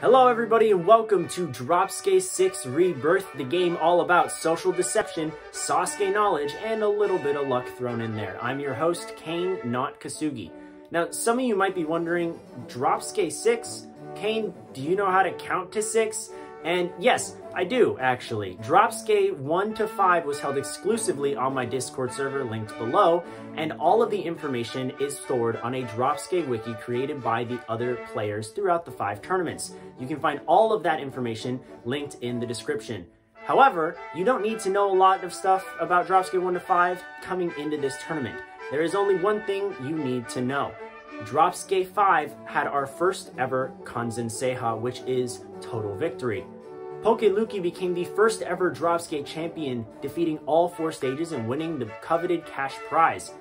Hello everybody and welcome to Dropsuke 6 Rebirth, the game all about social deception, Sasuke knowledge, and a little bit of luck thrown in there. I'm your host, Kane, not Kosugi. Now, some of you might be wondering, Dropsuke 6? Kane, do you know how to count to 6? And yes, I do, actually. Dropsuke 1 to 5 was held exclusively on my Discord server linked below, and all of the information is stored on a Dropsuke wiki created by the other players throughout the five tournaments. You can find all of that information linked in the description. However, you don't need to know a lot of stuff about Dropsuke 1 to 5 coming into this tournament. There is only one thing you need to know. Dropsuke 5 had our first ever Kanzen Seiha, which is Total Victory. Pokeluki became the first ever Dropsuke champion, defeating all four stages and winning the coveted cash prize.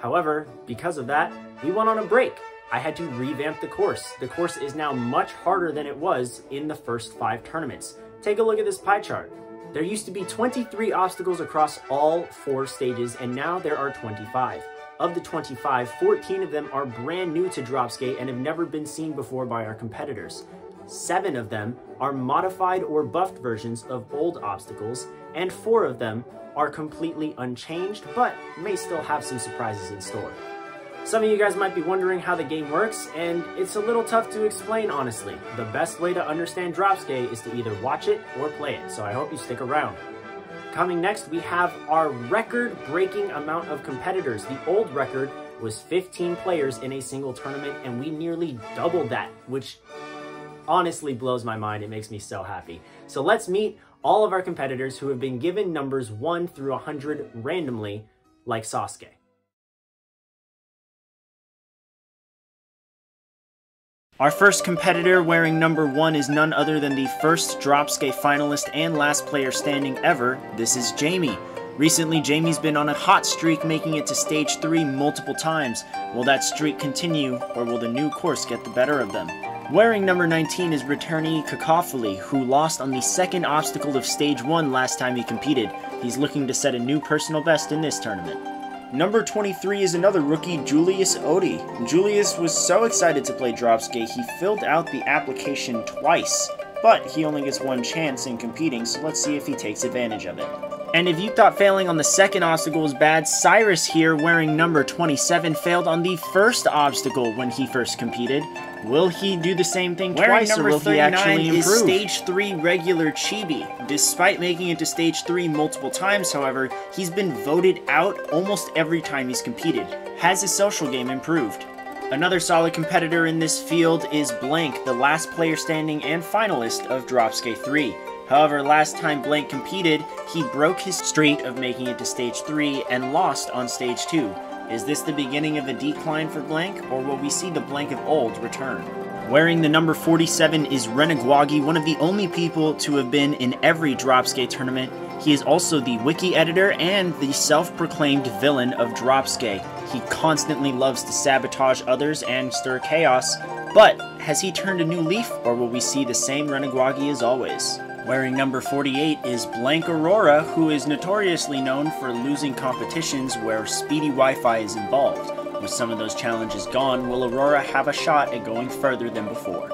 However, because of that, we went on a break. I had to revamp the course. The course is now much harder than it was in the first five tournaments. Take a look at this pie chart. There used to be 23 obstacles across all four stages, and now there are 25. Of the 25, 14 of them are brand new to Dropsuke and have never been seen before by our competitors. Seven of them are modified or buffed versions of old obstacles, and four of them are completely unchanged, but may still have some surprises in store. Some of you guys might be wondering how the game works, and it's a little tough to explain honestly. The best way to understand Dropsuke is to either watch it or play it, so I hope you stick around. Coming next, we have our record-breaking amount of competitors. The old record was 15 players in a single tournament, and we nearly doubled that, which honestly blows my mind. It makes me so happy. So let's meet all of our competitors who have been given numbers 1 through 100 randomly, like Sasuke. Our first competitor wearing number 1 is none other than the first Dropsuke finalist and last player standing ever. This is Jamie. Recently, Jamie's been on a hot streak making it to stage 3 multiple times. Will that streak continue, or will the new course get the better of them? Wearing number 19 is returnee Cacophony, who lost on the second obstacle of stage 1 last time he competed. He's looking to set a new personal best in this tournament. Number 23 is another rookie, Julius Odi. Julius was so excited to play Dropsuke, he filled out the application twice. But he only gets one chance in competing, so let's see if he takes advantage of it. And if you thought failing on the second obstacle was bad, Cyrus here, wearing number 27, failed on the first obstacle when he first competed. Will he do the same thing wearing twice, or will he actually improve? is Stage 3 regular Chibi. Despite making it to Stage 3 multiple times, however, he's been voted out almost every time he's competed. Has his social game improved? Another solid competitor in this field is Blank, the last player standing and finalist of Dropsuke 3. However, last time Blank competed, he broke his streak of making it to Stage 3 and lost on Stage 2. Is this the beginning of a decline for Blank, or will we see the Blank of old return? Wearing the number 47 is Renegwagi, one of the only people to have been in every Dropsuke tournament. He is also the wiki editor and the self-proclaimed villain of Dropsuke. He constantly loves to sabotage others and stir chaos, but has he turned a new leaf, or will we see the same Renegwagi as always? Wearing number 48 is Blank Aurora, who is notoriously known for losing competitions where speedy Wi-Fi is involved. With some of those challenges gone, will Aurora have a shot at going further than before?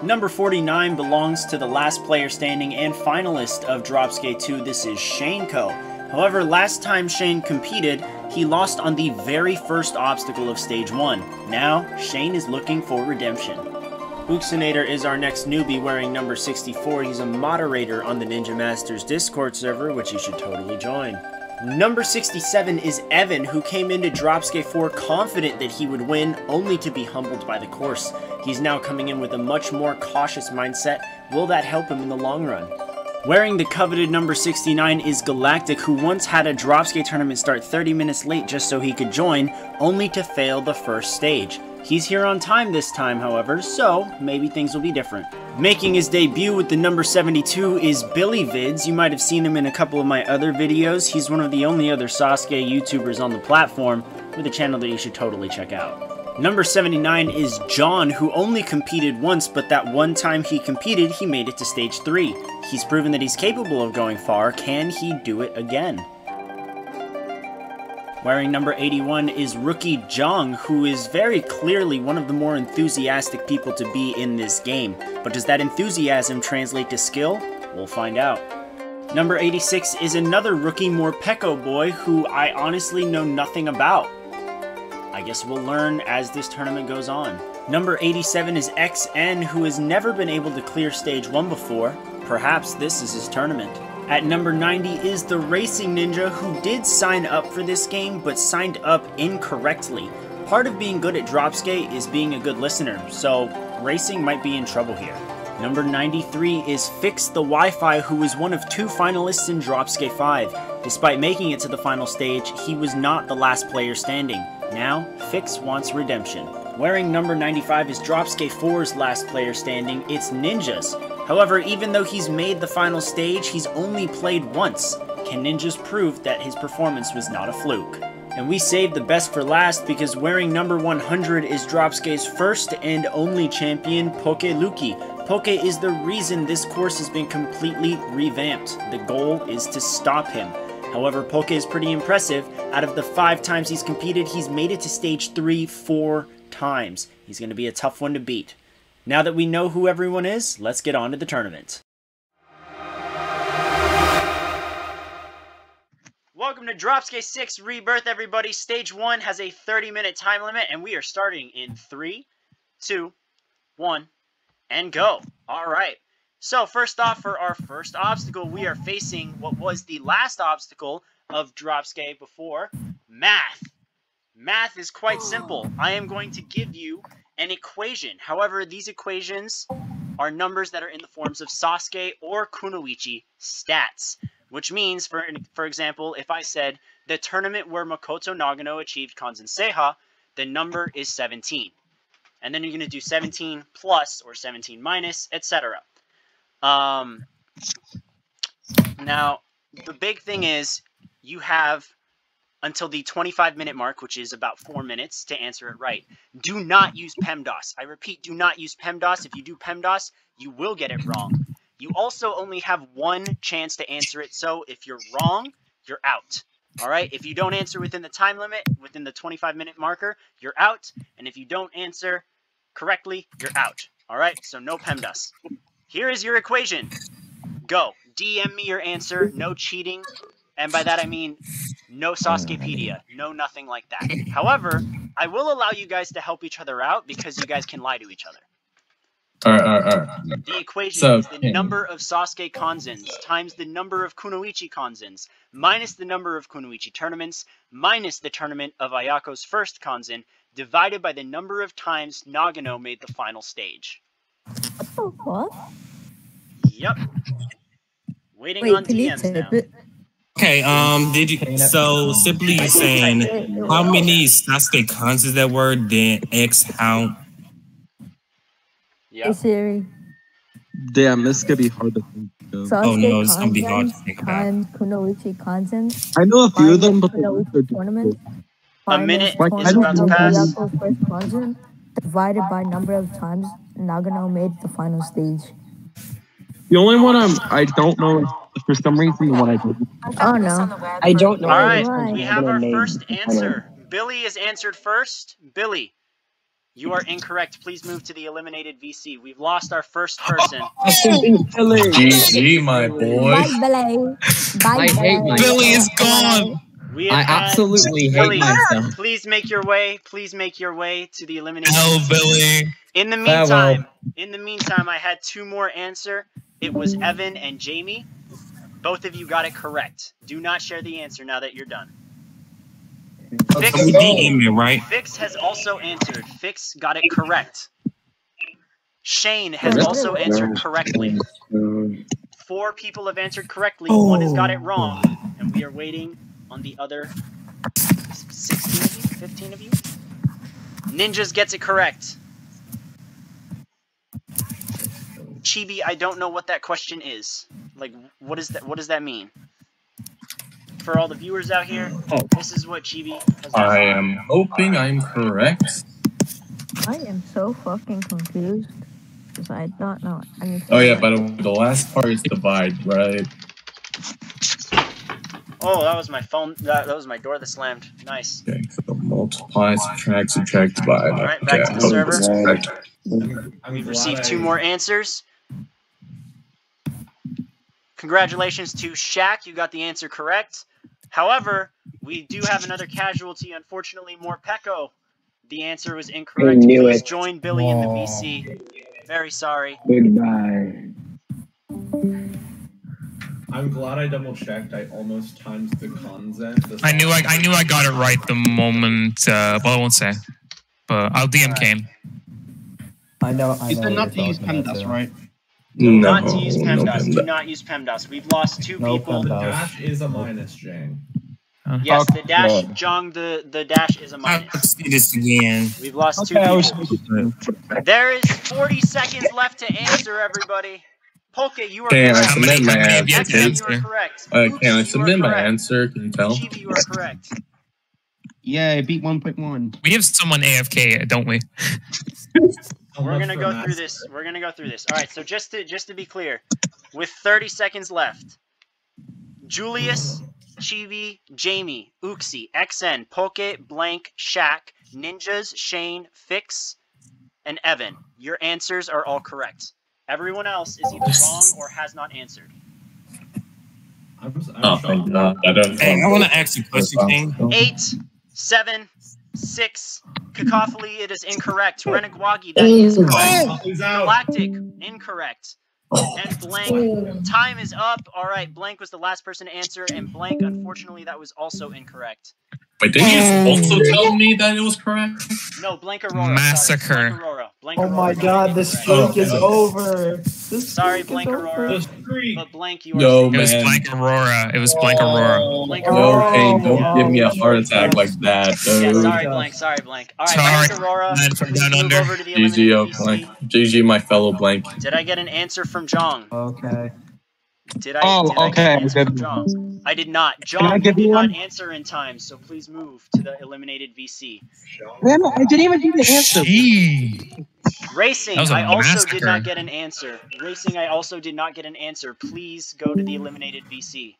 Number 49 belongs to the last player standing and finalist of Dropsuke 2, this is Shaneko. However, last time Shane competed, he lost on the very first obstacle of Stage 1. Now, Shane is looking for redemption. Buxinator is our next newbie wearing number 64. He's a moderator on the Ninja Masters Discord server, which you should totally join. Number 67 is Evan, who came into Dropsuke 4 confident that he would win, only to be humbled by the course. He's now coming in with a much more cautious mindset. Will that help him in the long run? Wearing the coveted number 69 is Galactic, who once had a Dropsuke tournament start 30 minutes late just so he could join, only to fail the first stage. He's here on time this time, however, so maybe things will be different. Making his debut with the number 72 is Billy Vids. You might have seen him in a couple of my other videos. He's one of the only other Sasuke YouTubers on the platform, with a channel that you should totally check out. Number 79 is John, who only competed once, but that one time he competed, he made it to stage 3. He's proven that he's capable of going far. Can he do it again? Wearing number 81 is Rookie Jung, who is very clearly one of the more enthusiastic people to be in this game. But does that enthusiasm translate to skill? We'll find out. Number 86 is another rookie Morpeko boy who I honestly know nothing about. I guess we'll learn as this tournament goes on. Number 87 is XN, who has never been able to clear stage 1 before. Perhaps this is his tournament. At number 90 is the Racing Ninja, who did sign up for this game, but signed up incorrectly. Part of being good at Dropsuke is being a good listener, so Racing might be in trouble here. Number 93 is Fix the Wi-Fi, who was one of two finalists in Dropsuke 5. Despite making it to the final stage, he was not the last player standing. Now, Fix wants redemption. Wearing number 95 is Dropsuke 4's last player standing, it's Ninjas. However, even though he's made the final stage, he's only played once. Can Ninjas prove that his performance was not a fluke? And we saved the best for last because wearing number 100 is Dropsuke's first and only champion, Poke Luki. Poke is the reason this course has been completely revamped. The goal is to stop him. However, Poke is pretty impressive. Out of the five times he's competed, he's made it to stage three four times. He's going to be a tough one to beat. Now that we know who everyone is, let's get on to the tournament. Welcome to Dropsuke 6 Rebirth, everybody. Stage 1 has a 30-minute time limit, and we are starting in 3, 2, 1, and go. All right. So, first off, for our first obstacle, we are facing what was the last obstacle of Dropsuke before, math. Math is quite simple. I am going to give you an equation. However, these equations are numbers that are in the forms of Sasuke or Kunoichi stats. Which means, for, for example, if I said the tournament where Makoto Nagano achieved Kanzen Seiha, the number is 17. And then you're going to do 17 plus or 17 minus, etc. Um, now, the big thing is you have until the 25 minute mark, which is about four minutes, to answer it right. Do not use PEMDAS. I repeat, do not use PEMDAS. If you do PEMDAS, you will get it wrong. You also only have one chance to answer it, so if you're wrong, you're out. All right? If you don't answer within the time limit, within the 25 minute marker, you're out. And if you don't answer correctly, you're out. All right? So no PEMDAS. Here is your equation. Go. DM me your answer. No cheating. And by that I mean no Sasukepedia. No nothing like that. However, I will allow you guys to help each other out because you guys can lie to each other. All right, all right, all right. The equation So, is the yeah. number of Sasuke Kanzens times the number of Kunoichi Kanzens minus the number of Kunoichi tournaments minus the tournament of Ayako's first Kanzen divided by the number of times Nagano made the final stage. What? Yep. Waiting Wait, on DMs now. it? Okay, um, did you so simply saying how many Sasuke cons is that word? Then X how Hey Yep. Siri. Damn, this could be hard to think of. Sasuke Oh, no, it's gonna be hard to Kanzen think about. Times Kunoichi Kanzen. I know a few of them, but they're Kunoichi tournament. difficult. A minute minus is tournament about to pass. Kanzen divided by number of times Nagano made the final stage. The only one I'm I don't know is for some reason the one I did. Oh no. I don't know. All Right. right, we have our first answer. Billy is answered first. Billy, you are incorrect. Please move to the eliminated VC. We've lost our first person. GG, my boy. Bye, Billy. Bye, I hate Billy. Billy is gone. We I have had- absolutely hate Billy, myself. please make your way. Please make your way to the eliminated. VC. Billy. In the Farewell. meantime, in the meantime, I had two more answer. It was Evan and Jamie. Both of you got it correct. Do not share the answer now that you're done. Fix, DM me, right? Fix has also answered. Fix got it correct. Shane has also answered correctly. Four people have answered correctly. One has got it oh. wrong, and we are waiting on the other 16 of you, 15 of you. Ninjas gets it correct. Chibi, I don't know what that question is. Like, what is that? What does that mean? For all the viewers out here, oh. this is what Chibi. Has I am hoping I'm correct. I am so fucking confused because I don't know anything. Oh yeah, by the way, the last part is divide, right? Oh, that was my phone. That, that was my door that slammed. Nice. Okay, so multiply, subtract, subtract, divide. All right, back to the oh, server. subtract. We've received two more answers. Congratulations to Shaq. You got the answer correct. However, we do have another casualty. Unfortunately, Morpeko. The answer was incorrect. knew Please it. join Billy in the VC. Very sorry. Goodbye. I'm glad I double checked. I almost timed the consent. The I knew I, I knew I got it right the moment. Uh, well, I won't say, but I'll DM Kane. I know. I You know said what not to you're use talking about, PEMDAS, right? No, not to use no, PEMDAS. Do not use PEMDAS. We've lost two No people. The dash is a minus, Jane. Yes, Oh, the dash, God. Jong, the, the dash is a I'll minus. see this again. We've lost two Okay, I was people. There is 40 seconds left to answer, everybody. Polka, you are Can I correct. How many- submit my how many have you answer? had you are correct. Uh, can I Uchi, you are submit my correct. answer? Can you tell? Chibi, you are correct. Yeah, I beat 1.1. We have someone AFK, don't we? We're gonna go through this. We're gonna go through this. All right. So just to just to be clear, with 30 seconds left, Julius, Chibi, Jamie, Uxie, XN, Poke, Blank, Shaq, Ninjas, Shane, Fix, and Evan. Your answers are all correct. Everyone else is either wrong or has not answered. I'm, I'm Oh, thank uh, God. I don't Hey, I want to ask you a question, King. Eight, seven, six. Cacophony, it is incorrect. Renegwagi, that is correct. Galactic, incorrect. And blank, time is up. All right, blank was the last person to answer, and blank, unfortunately, that was also incorrect. Wait, did you also tell me that it was correct? No, blank Aurora. Massacre. Sorry, blank Aurora. Blank Oh my god, this incorrect. streak is oh, over. This Sorry, Blank Aurora. The streak. But blank, you are. Yo, It was. Blank Aurora. It was Blank oh. Aurora. Blank Yo, Aurora. hey, don't Oh, give me a oh, heart oh, attack oh. like that, Yeah, sorry, blank. Sorry, blank. All right, Sorry, blank Aurora. man from down move under. over to the GG, yo, eliminated blank. GG, my fellow blank. Did I get an answer from Jong? Okay. Did I? Oh, did okay, an answer from good. Jong? I did not. John, I Jong, you give did you not one? answer in time, so please move to the eliminated VC. Damn it, I didn't even do the answer. Gee. Racing, That was a I also did not get an answer. Racing, I also did not get an answer. Please go to the eliminated VC.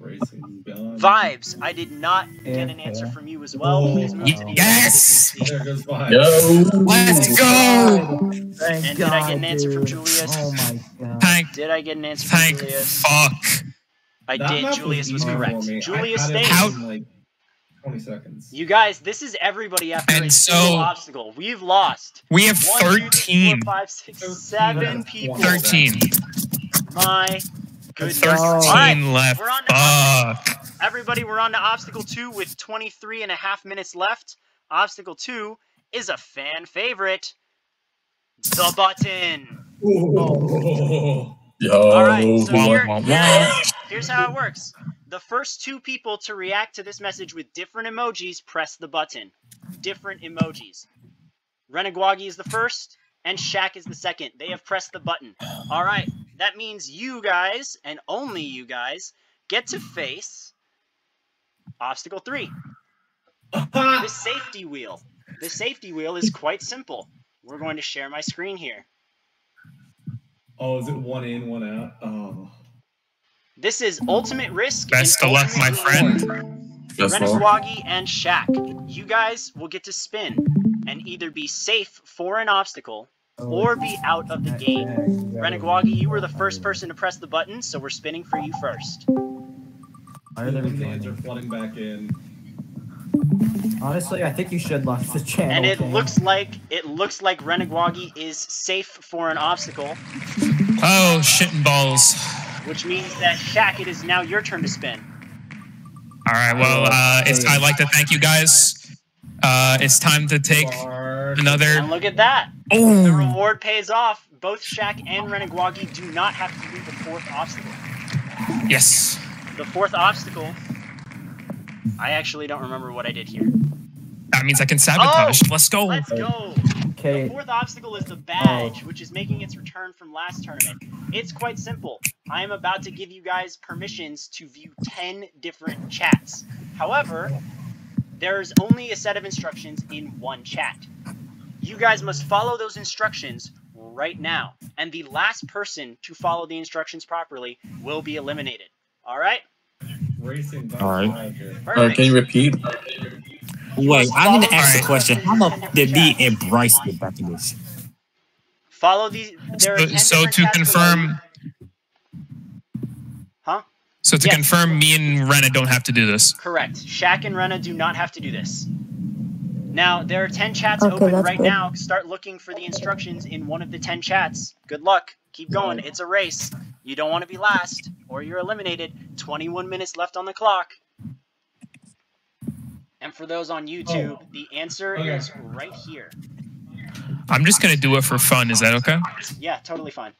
Racing gun. Vibes, I did not get an answer uh, from you as well. Oh, Please move to the Yes! eliminated There goes five. Yo! Let's go! Thank And did I get an answer from. Julius? Oh my god. Thank, Did I get an answer from thank Julius? fuck. I That did. Julius was correct. Julius stayed. it in, like 20 seconds. You guys, this is everybody after And a so- obstacle. We've lost. We have One, two, three, four, 13. five, six, 13 seven left. people. 13. My goodness. 13 All right, left. we're on to Fuck. everybody. We're on to obstacle two with 23 and a half minutes left. Obstacle two is a fan favorite. The button. Oh. Yo! All right, so here, wah, here wah. it is. here's how it works. The first two people to react to this message with different emojis press the button. Different emojis. Renegwagi is the first, and Shaq is the second. They have pressed the button. All right, that means you guys, and only mm-hmm. you guys, get to mm-hmm. face obstacle three. The safety wheel. The safety wheel is quite simple. We're going to share my screen here. oh, is it one in, one out? Oh. This is ultimate risk. Best of luck, my friend. reward. That's all. Renegwagi and Shaq, you guys will get to spin and either be safe for an obstacle or be out of the game. Renegwagi, you were the first person to press the button, so we're spinning for you first. Why are they Eliminates are flooding back in. Honestly, I think you should lock the channel. And it King. looks like it looks like Renegwagi is safe for an obstacle, Oh, shit and balls. which means that Shaq, it is now your turn to spin. All right. Well, uh, it's. I'd like to thank you guys. Uh, it's time to take another. And look at that. The Oh, reward pays off. Both Shaq and Renegwagi do not have to do the fourth obstacle. yes. The fourth obstacle. I actually don't remember what I did here. That means I can sabotage. Oh! Let's go. Let's go. Okay. The fourth obstacle is the badge, oh. which is making its return from last tournament. It's quite simple. I am about to give you guys permissions to view 10 different chats. However, there's only a set of instructions in one chat. You guys must follow those instructions right now, and the last person to follow the instructions properly will be eliminated. All right. Racing. All right. Perfect. Uh, can you repeat? Wait, I need to ask the question. How the did me and Bryce get back in this? Follow these. There So, so to confirm, Huh? so to Yes. confirm, me and Rena don't have to do this. Correct. Shaq and Rena do not have to do this. Now, there are 10 chats Okay, open right good. now. Start looking for the instructions in one of the 10 chats. Good luck. Keep going. It's a race. You don't want to be last, or you're eliminated. 21 minutes left on the clock. And for those on YouTube, oh. the answer Okay. is right here. I'm just gonna do it for fun. Is that okay? Yeah, totally fine.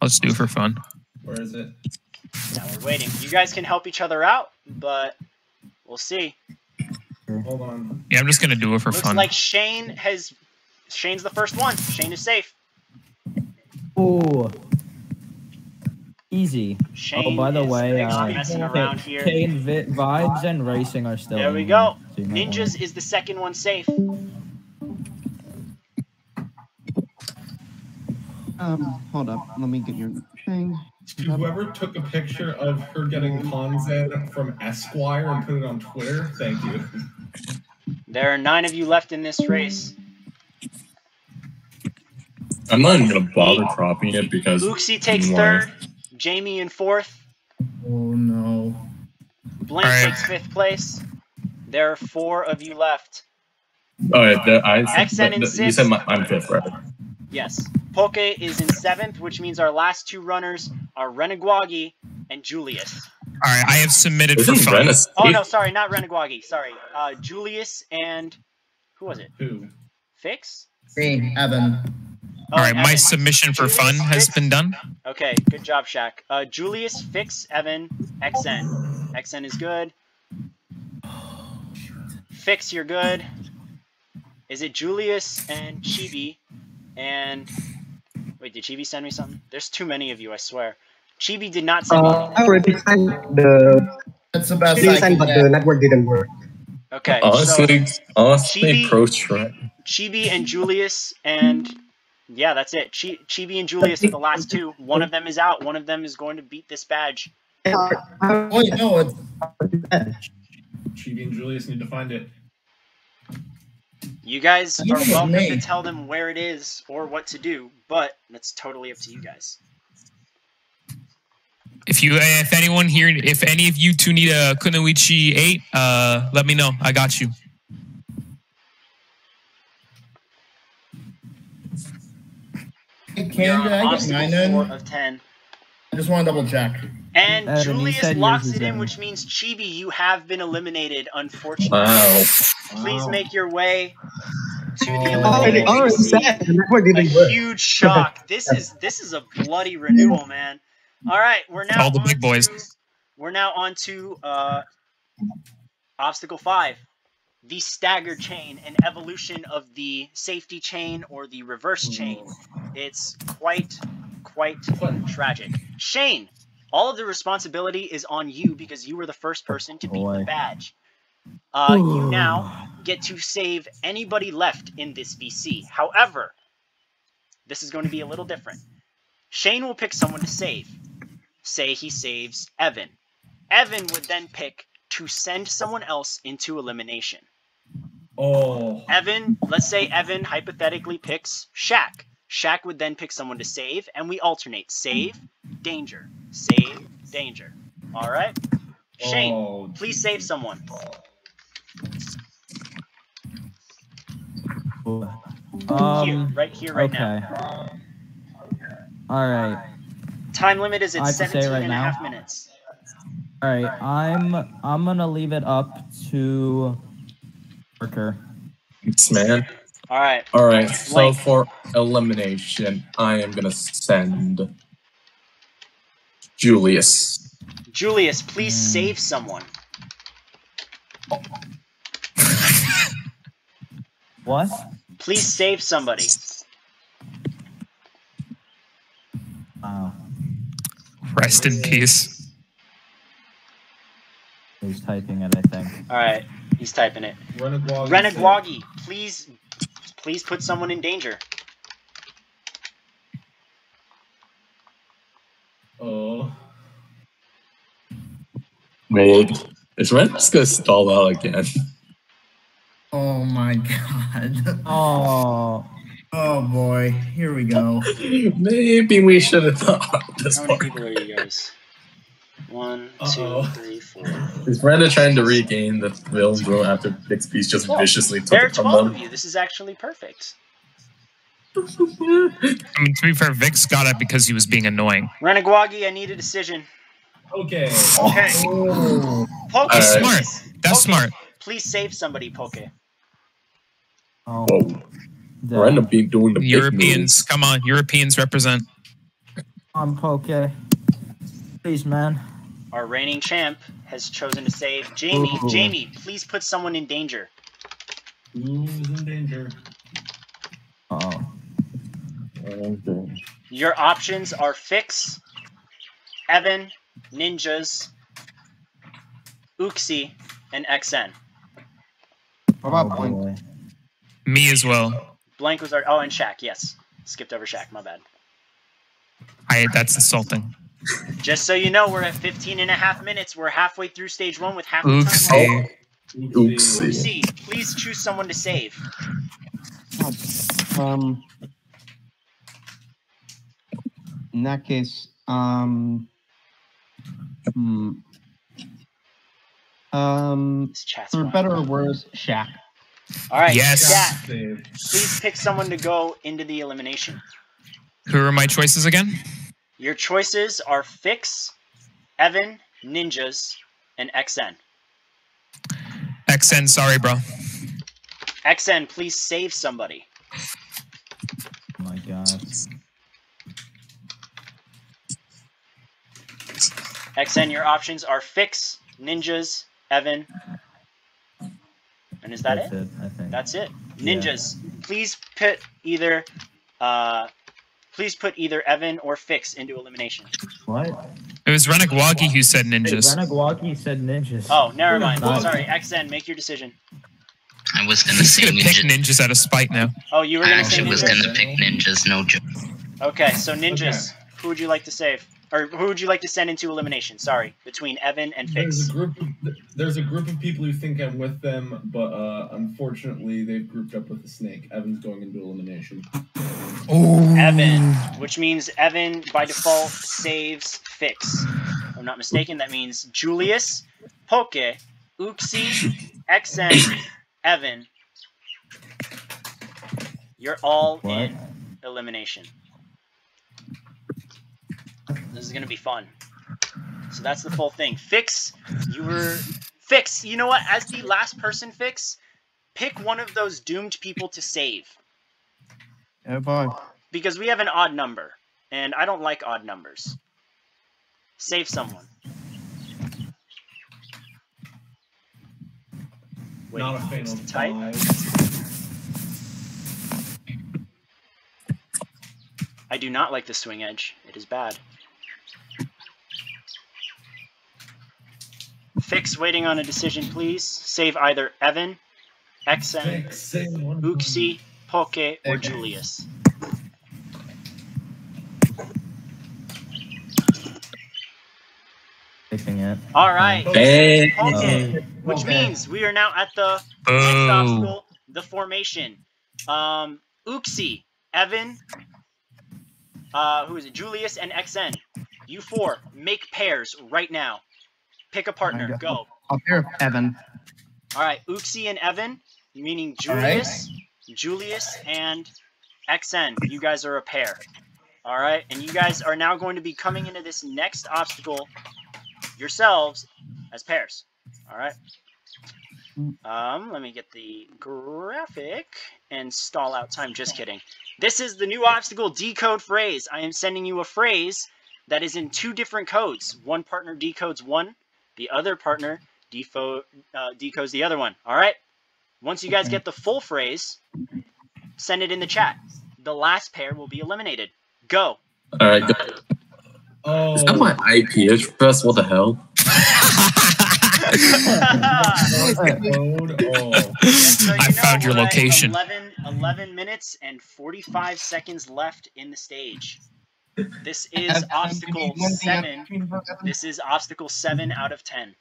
I'll just do it for fun. Where is it? Now we're waiting. You guys can help each other out, but we'll see. Hold on. Yeah, I'm just gonna do it for Looks fun. like Shane has. Shane's the first one. Shane is safe. Ooh. Easy. Shane Oh, by the is way, uh, messing around here. Kane vi- vibes and racing are still. There we go. so you might Ninjas is the second one safe. Um, hold up. Let me get your thing. Whoever took a picture of her getting Ponzen from Esquire and put it on Twitter, thank you. There are nine of you left in this race. I'm not even gonna bother cropping it because Luxie takes Why? third. Jamie in fourth. Oh no. Blank Alright. takes fifth place. There are four of you left. Oh, yeah, the, I, XN the- in the- you said my, I'm fifth, right? Yes. Poke is in seventh, which means our last two runners are Renegwagi and Julius. All right, I have submitted for Isn't fun. Ren Oh no, sorry, not Renegwagi. Sorry, uh, Julius and who was it? Who? Fix? Me, Evan. Oh, All right, my submission for fun has been done. Okay, good job, Shaq. Uh, Julius, Fix, Evan, XN. XN is good. Fix, you're good. Is it Julius and Chibi? And wait, did Chibi send me something? There's too many of you, I swear. Chibi did not send me. Uh, anything. I already signed the. That's the best I can but the network didn't work. Okay, Honestly, so honestly, Chibi- pro track. Chibi and Julius and yeah, that's it. Chi- Chibi and Julius are the last two. One of them is out. One of them is going to beat this badge. Oh, no, it's. Chibi and Julius need to find it. You guys You are welcome me. to tell them where it is or what to do, but that's totally up to you guys. If you, if anyone here, if any of you two need a Kunoichi eight, uh, let me know. I got you. Hey, You're Can on I get obstacle mine of ten. I just want to double check. And Adam, Julius locks it in, Adam. which means Chibi, you have been eliminated, unfortunately. Wow. Please make your way to the Oh, elimination. oh, it's sad. The network a huge shock. This is this is a bloody renewal, man. All right, we're now All the big boys. to- we're now on to uh, obstacle five, the stagger chain, an evolution of the safety chain or the reverse chain. It's quite quite tragic. Shane, all of the responsibility is on you because you were the first person to beat the badge. Uh, you now get to save anybody left in this VC. However, this is going to be a little different. Shane will pick someone to save. Say he saves Evan. Evan would then pick to send someone else into elimination. Oh. Evan, let's say Evan hypothetically picks Shaq. Shaq would then pick someone to save, and we alternate save, danger, save, danger. All right? Shane, Oh, please save someone. Ooh. here, Um. right here, right okay. now. All right. Time limit is I at have to say 17 right and a half minutes. All right. I'm. I'm gonna leave it up to. Worker. Thanks, man. All right. All right. So Blank. for elimination, I am gonna send Julius. Julius, please save someone. What? Please save somebody. Wow. Rest in peace. He's typing it. I think. All right. He's typing it. Renegwagi. Renegwagi, please, please put someone in danger. Wait, is Ren just gonna stall out again? Oh my god. Oh. Oh boy. Here we go. Maybe we should have thought this How many part. people are you guys? One, Uh-oh. three, four. Is Brenda trying to regain the thrill bro after Bixby's just Well, viciously took There it from 12 of them? you. This is actually perfect. I mean, to be fair, Vix got it because he was being annoying. Renegwagi, I need a decision. Okay. Okay. Oh. Poke, That's smart. That's Poke. smart. please save somebody, Poke. Oh. Whoa, damn. Brenda be doing the big Europeans, come on, Europeans represent. I'm Poke. Please, man. Our reigning champ has chosen to save Jamie. Ooh. Jamie, please put someone in danger. Who's in danger? Oh. moves. Your options are Fix, Evan, Ninjas, Uxie, and XN. What about Oh, Blink? Me as well. Blank was our. Oh, and Shaq, yes. Skipped over Shaq, my bad. I that's insulting. Just so you know, we're at 15 and a half minutes. We're halfway through stage one with half the time left. Oopsie. Oopsie. Uxie, please choose someone to save. Um. In that case, um. Hmm. Um. This chat's For better or worse, Shaq. All right, Yes. Shaq, please pick someone to go into the elimination. Who are my choices again? Your choices are Fix, Evan, Ninjas, and XN. XN, sorry, bro. XN, please save somebody. Oh my god. XN, your options are Fix, Ninjas, Evan. And is that That's it? it, I think. That's it. Yeah. Ninjas, please put either uh please put either Evan or Fix into elimination. What? It was Renegwagi who said ninjas. Renegwaki said ninjas. Oh, never mind. Nice. Sorry, XN, make your decision. I was gonna He's say gonna pick ninjas out of spite now. Oh, you were gonna say actually was gonna pick ninjas, no joke. Okay, so ninjas, who would you like to save? Or who would you like to send into elimination? Sorry, between Evan and Fix. There's Fix. a group. Of, there's a group of people who think I'm with them, but uh, unfortunately, they've grouped up with the snake. Evan's going into elimination. Oh. Evan, which means Evan by default saves Fix. If I'm not mistaken, that means Julius, Poke, Uxie, XN, Evan. You're all What? in elimination. This is gonna be fun. So that's the full thing. Fix, you were Fix. You know what? As the last person, Fix, pick one of those doomed people to save Oh boy. because we have an odd number, and I don't like odd numbers. Save someone. Waiting Not a for fan Fix of to type. I do not like the swing edge. It is bad. Fix waiting on a decision, please. Save either Evan, XN, Fix, say one of them. Uxie, Poke, or Julius. Picking it. All right. Bang. Poke, Oh. which Okay. means we are now at the next Boo. obstacle, the formation. Um, Uxie, Evan, uh, who is it? Julius and XN. You four make pairs right now. Pick a partner. I Go. Up here, Evan. All right, Uxie and Evan, meaning All right. Julius, Julius and XN. You guys are a pair. All right, and you guys are now going to be coming into this next obstacle yourselves as pairs. All right. Um, let me get the graphic and stall out time. Just kidding. This is the new obstacle decode phrase. I am sending you a phrase that is in two different codes. One partner decodes one, the other partner defo uh, decodes the other one. All right. Once you guys get the full phrase, send it in the chat. The last pair will be eliminated. Go. All right, go. Oh, Is that my IP address? What the hell? code. Just so I know, found your location. 11, 11 minutes and 45 seconds left in the stage. This is obstacle give me one thing I 7. have to do for Evan. This is obstacle 7 out of 10.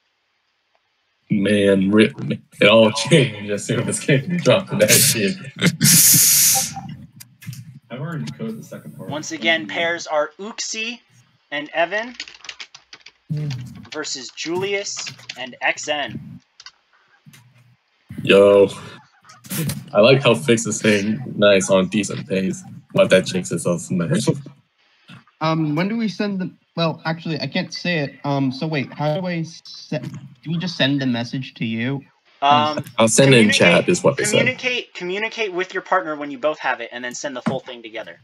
Man, rip, it all changed as soon as King dropped that shit. I've already coded the second part. Once again, pairs are Uxie and Evan versus Julius and XN. Yo, I like how Fix is saying nice on decent pace, but that jinxes us, man. Um, when do we send the? Well, actually, I can't say it. Um, so wait, how do I set? Do we just send the message to you? Um, I'll send it in chat, is what they said. Communicate, communicate with your partner when you both have it, and then send the full thing together.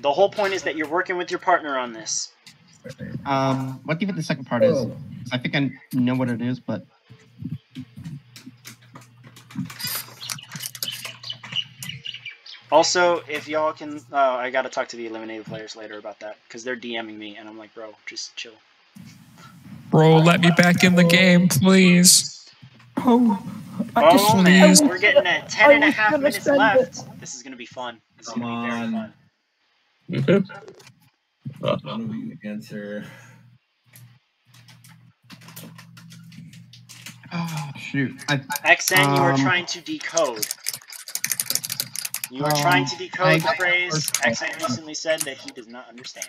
The whole point is that you're working with your partner on this. um, what do you think the second part is? I think I know what it is, but Also, if y'all can, oh, I gotta talk to the eliminated players later about that because they're DMing me, and I'm like, bro, just chill. Bro, let me back in the game, please. Oh, Oh man, Please. we're getting at 10 and a was half gonna minutes send left. This is gonna be fun. This is Come gonna be very fun. Uh, When answer? oh shoot, I, XN, you are Um, trying to decode. You are trying to Um, decode I- the phrase. XN recently said that he does not understand.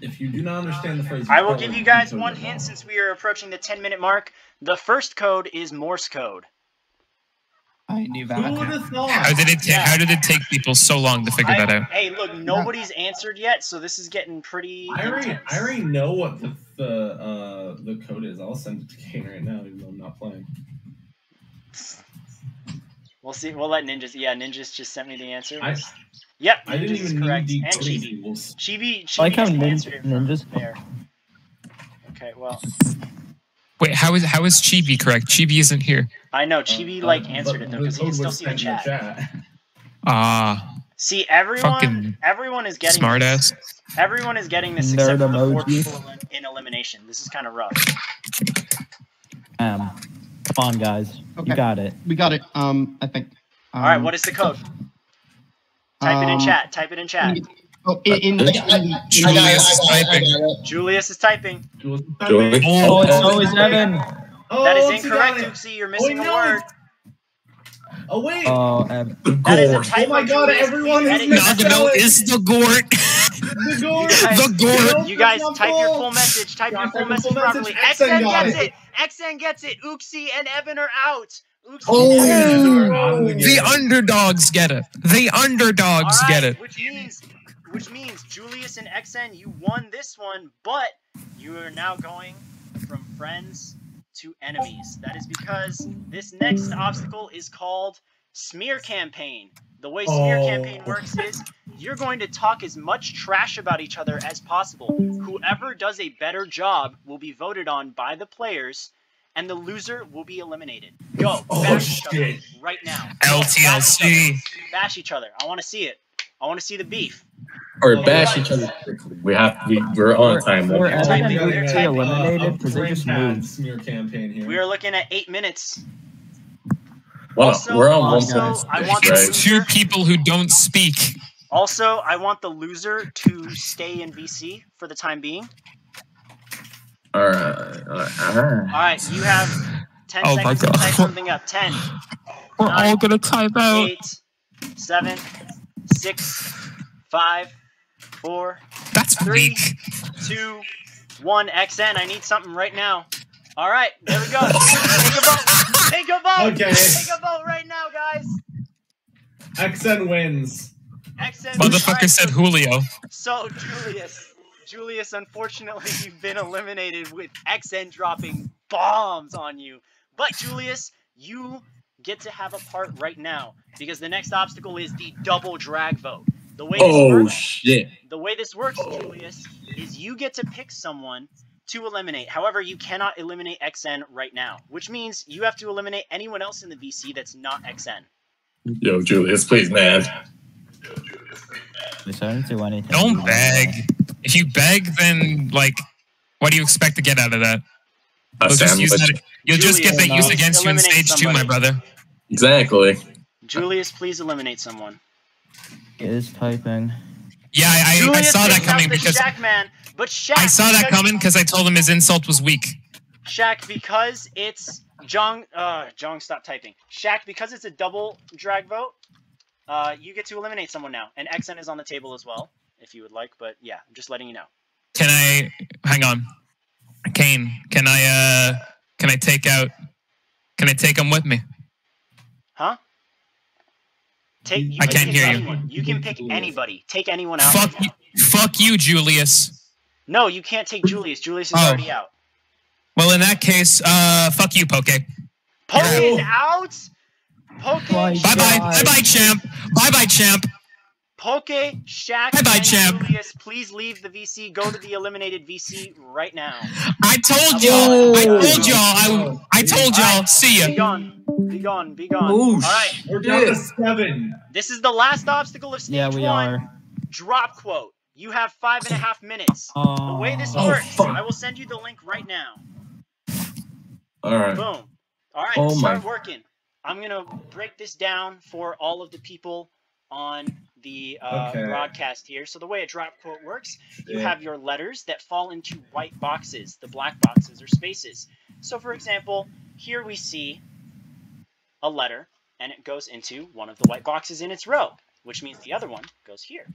If you do not understand the phrase, I will give you guys one hint wrong. since we are approaching the 10 minute mark. The first code is Morse code. I knew Who would that. have thought? How did it take? How did it take people so long to figure that out? hey, look, nobody's answered yet, so this is getting pretty. I already, intense. I already know what the the uh the code is. I'll send it to Kane right now, even though I'm not playing. We'll see. We'll let Ninjas. Yeah, Ninjas just sent me the answer. I Yep, I didn't Ninjas is even correct. need And Chibi. Chibi, Chibi I like how just nin- answered it ninjas- there. Okay, well, Wait, how is how is Chibi correct? Chibi isn't here. I know Chibi Uh, like but answered it though because he can still see the sent in the chat. Ah, See, everyone, everyone is getting smartass. Everyone is getting this except for the four people in, in elimination. This is kind of rough. Um, come on, guys. Okay. You got it. We got it. Um, I think. Um, All right, what is the code? Type it in um, chat. Type it in chat. Oh, in, in, in, Julius is typing. Julius is typing. Jules- Julie? Oh, it's always Evan. Oh, that is incorrect, got. Oopsie. You're missing Oh, a no, word. Oh wait! Oh, Evan. That is a Gore. Oh my God, Julius. everyone is missing your- Nagano is the Gort. The goal. The Gort. You guys type your full. full message. Type Yeah, your full message full properly. message. XN XN gets it. it. XN gets it. Uxie and Evan are out. Uxie Oh, and Evan are out. the underdogs get it. The underdogs All get it. Which means, which means Julius and XN, you won this one, but you are now going from friends to enemies. That is because this next obstacle is called smear campaign. The way smear Oh. campaign works is you're going to talk as much trash about each other as possible. Whoever does a better job will be voted on by the players, and the loser will be eliminated. Go, Oh, bash each other right now. Go, bash. LTLC. Bash each other. I want to see it. I want to see the beef. Or bash each other quickly. We have we, we're on time. Or limit. Evan Typing, and they're Uxie typing. eliminated because they just Brain pad moved. smear campaign here. We are looking at eight minutes. Well, Also- we're on one also, time. I want right? It's two people who don't speak. Also, I want the loser to stay in VC for the time being. All right. All right. All All right. right, you have 10 Oh my seconds to God. type something up. 10, We're Nine, all gonna type out. 8, 7, 6, 5, 4, That's Three. weak. 2, 1. XN, I need something right now. All right, there we go. Take a vote. Take a vote. Okay. Take a vote right now, guys. XN wins. XN. Motherfucker said so- Julio. So, Julius, Julius, unfortunately, you've been eliminated with XN dropping bombs on you. But, Julius, you get to have a part right now because the next obstacle is the double drag vote. The way this Oh works, shit. the way this works, Julius, is you get to pick someone to eliminate. However, you cannot eliminate XN right now, which means you have to eliminate anyone else in the VC that's not XN. Yo, Julius, please, man. I didn't do anything. Don't beg. If you beg, then like, what do you expect to get out of that? A You'll just use that. You'll just get Julius, that used against you in eliminate stage two, my brother. Exactly. Julius, please eliminate someone. It is typing. Yeah, I, I, I saw that coming because Shaq man, but Shaq. I saw that coming because I told him his insult was weak. Shaq, because it's Jong. Uh, Jong, stop typing. Shaq, because it's a double drag vote. Uh, you get to eliminate someone now, and XN is on the table as well, if you would like. But yeah, I'm just letting you know. Can I hang on? Kane, can I uh can I take out can I take him with me? Huh? Take. You I can can't pick hear you. anyone. You can pick anybody. Take anyone out. Fuck you, fuck you, Julius. No, you can't take Julius. Julius is Oh. already out. Well, in that case, uh, fuck you, Poke. Poke is out. Poke. Bye bye, bye bye, champ. Bye bye, champ. Poke, Shaq, Bye-bye, champ. Julius, please leave the VC. Go to the eliminated VC right now. I told y'all. I told y'all. I I told y'all. See ya. Be gone. Be gone. Be gone. Oh, All right. We're down to seven. This is the last obstacle of stage Yeah, we one. are. Drop quote. You have five and a half minutes. the way this Oh, works, fuck. I will send you the link right now. All right. Boom. All right, Oh start my- working. I'm gonna break this down for all of the people on the uh, Okay. broadcast here. So the way a drop quote works, you have your letters that fall into white boxes. The black boxes are spaces. So for example, here we see a letter, and it goes into one of the white boxes in its row, which means the other one goes here.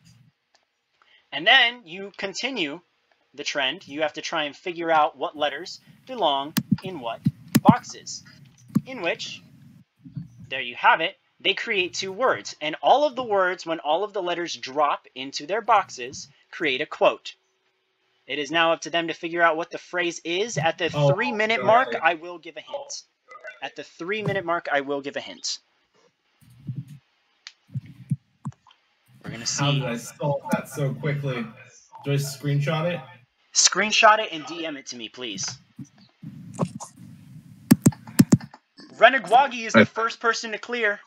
And then you continue the trend. You have to try and figure out what letters belong in what boxes. In which, there you have it, they create two words. And all of the words, when all of the letters drop into their boxes, create a quote. It is now up to them to figure out what the phrase is. At the Oh, three minute mark, I will give a hint. At the three minute mark, I will give a hint. We're going to How see. did I solve that so quickly? Do I screenshot it? Screenshot it and DM it to me, please. Renegwagi is the first person to clear.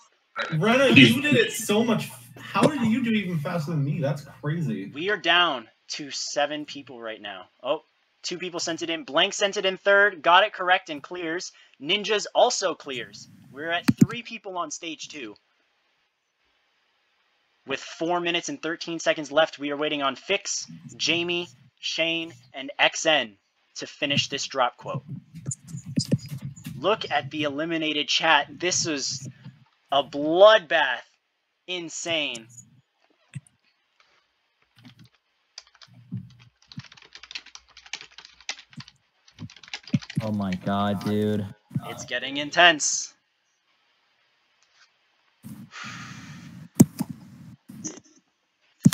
Rena, you did it so much. How did you do even faster than me? That's crazy. We are down to seven people right now. Oh, two people sent it in. Blank sent it in third, got it correct and clears. Ninjas also clears. We're at three people on stage two. With four minutes and 13 seconds left, we are waiting on Fix, Jamie, Shane, and XN to finish this drop quote. Look at the eliminated chat. This was a bloodbath. Insane. Oh my god, dude. It's getting intense.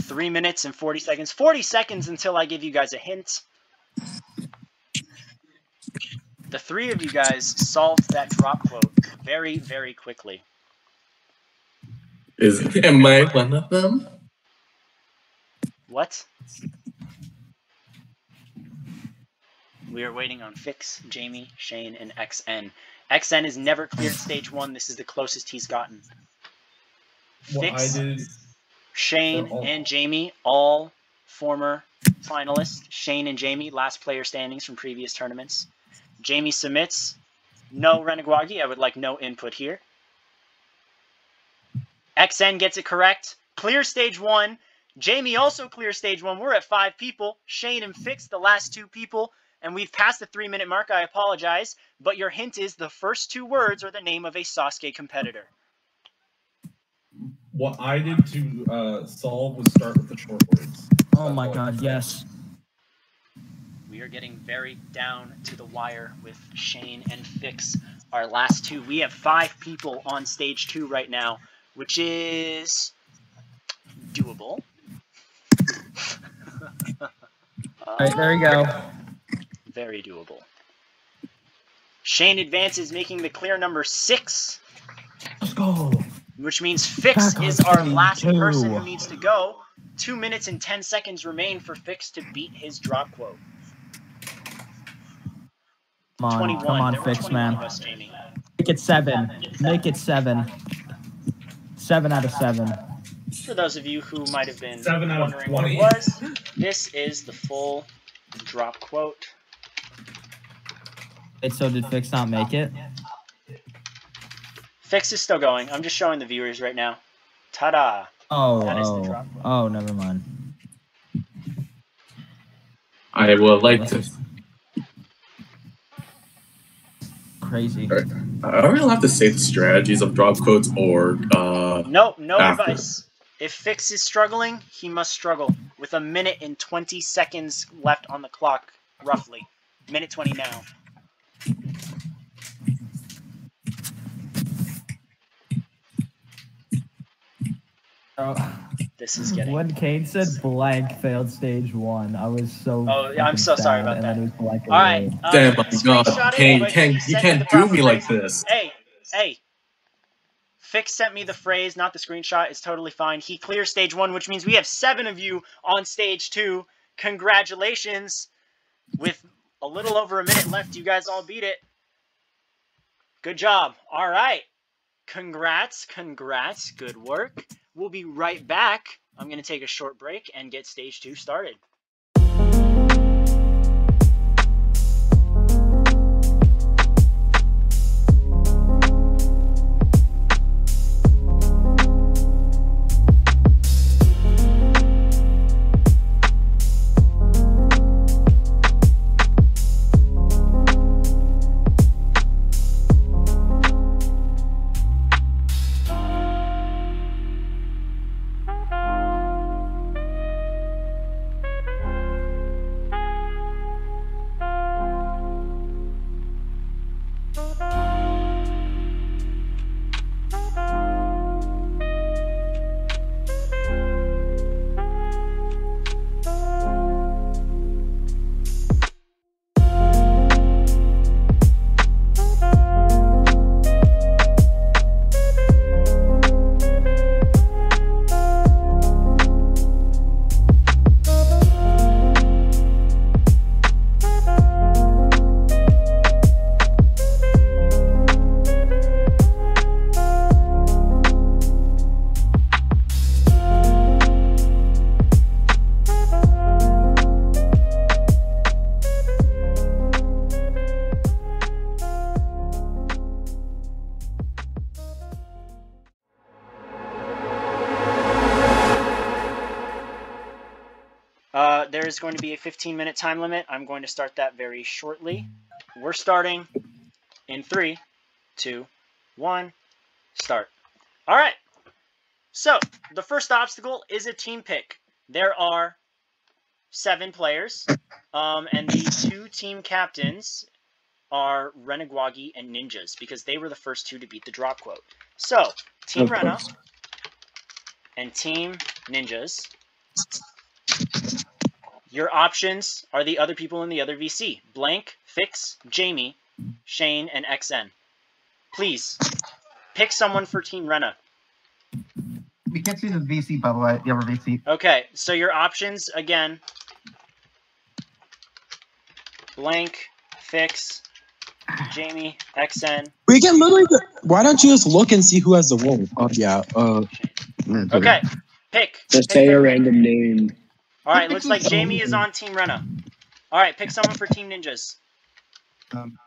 Three minutes and 40 seconds. 40 seconds until I give you guys a hint. The three of you guys solved that drop quote very, very quickly. Is am I one of them? What? We are waiting on Fix, Jamie, Shane, and XN. XN is never cleared stage one. This is the closest he's gotten. What I Fix, did. Shane, all- and Jamie, all former finalists. Shane and Jamie, last player standings from previous tournaments. Jamie submits. No Renegwagi. I would like no input here. XN gets it correct. Clear stage one. Jamie also clear stage one. We're at five people. Shane and Fix, the last two people. And we've passed the three minute mark. I apologize. But your hint is the first two words are the name of a Sasuke competitor. What I did to uh, solve was start with the short words. Oh my god, yes. We are getting very down to the wire with Shane and Fix, our last two. We have five people on stage two right now, which is doable. Alright, there we go. Very doable. Shane advances, making the clear number six. Let's go. Which means Fix Back is our last two. person who needs to go. Two minutes and ten seconds remain for Fix to beat his drop quote. Come on, 21. come on, There Fix, man. us, Make it seven. Make it seven. Seven out of seven. For those of you who might have been Seven out of wondering what it was, this is the full drop quote. Wait, so did Fix not make it? Fix is still going. I'm just showing the viewers right now. Ta-da! Oh, That is the oh, drop quote. oh, never mind. I would like to. Crazy. Are we allowed to say the strategies of drop quotes or uh? No, no after? advice. If Fix is struggling, he must struggle. With a minute and 20 seconds left on the clock, roughly. Minute 20 now. Oh, This is getting. when Kane said blank failed stage one, I was so. Oh, yeah, I'm so sorry about and that. then it was blank All right. uh, Damn my god, Kane, Kane, you send can't the do me like this. Hey, hey. Fix sent me the phrase, not the screenshot. It's totally fine. He clears stage one, which means we have seven of you on stage two. Congratulations. With a little over a minute left, you guys all beat it. Good job. All right. Congrats, congrats. Good work. We'll be right back. I'm going to take a short break and get stage two started. 15 minute time limit. I'm going to start that very shortly. We're starting in three, two, one, start. All right. So the first obstacle is a team pick. There are seven players, um, and the two team captains are Renegwagi and Ninjas because they were the first two to beat the drop quote. So Team Rena and Team Ninjas. Your options are the other people in the other VC. Blank, Fix, Jamie, Shane, and XN. Please, pick someone for Team Rena. We can't see the VC, by the way. The other VC. Okay, so your options, again. Blank, Fix, Jamie, XN. We can literally. Why don't you just look and see who has the role? Oh yeah. Uh, Okay, pick. Just pick, say pick, a pick. random name. All right, looks like Jamie is on Team Rena. All right, pick someone for Team Ninjas. Um,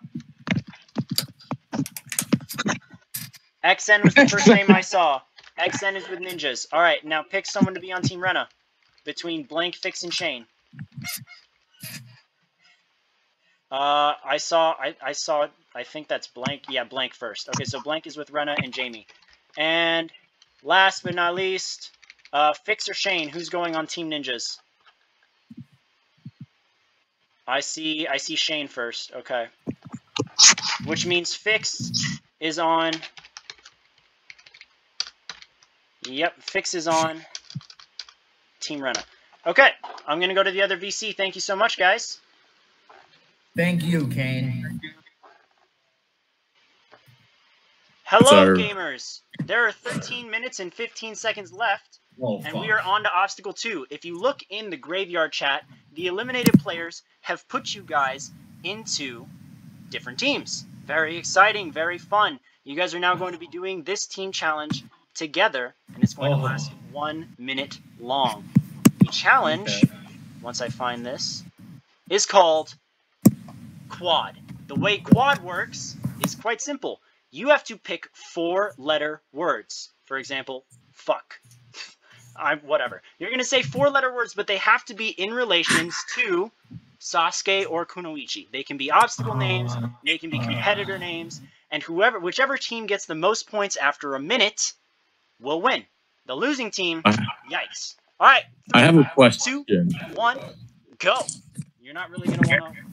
XN was the first name I saw. XN is with Ninjas. All right, now pick someone to be on Team Rena between Blank, Fix, and Shane. Uh, I saw, I, I saw, I think that's Blank. Yeah, Blank first. Okay, so Blank is with Rena and Jamie. And last but not least, uh, Fix or Shane, who's going on Team Ninjas? I see, I see Shane first. Okay. Which means Fix is on Yep, Fix is on Team Rena. Okay, I'm going to go to the other VC. Thank you so much, guys. Thank you, Kane. Hello, Sorry. gamers. There are 13 minutes and 15 seconds left, Oh, and we are on to Obstacle 2. If you look in the graveyard chat, the eliminated players have put you guys into different teams. Very exciting, very fun. You guys are now going to be doing this team challenge together, and it's going to Oh. last one minute long. The challenge, Okay. once I find this, is called Quad. The way Quad works is quite simple. You have to pick four letter words. For example, fuck. I whatever. You're gonna say four letter words, but they have to be in relations to Sasuke or Kunoichi. They can be obstacle names, they can be ah. competitor names, and whoever whichever team gets the most points after a minute will win. The losing team, yikes. All right, I have a question. Two, one, go. You're not really gonna want to.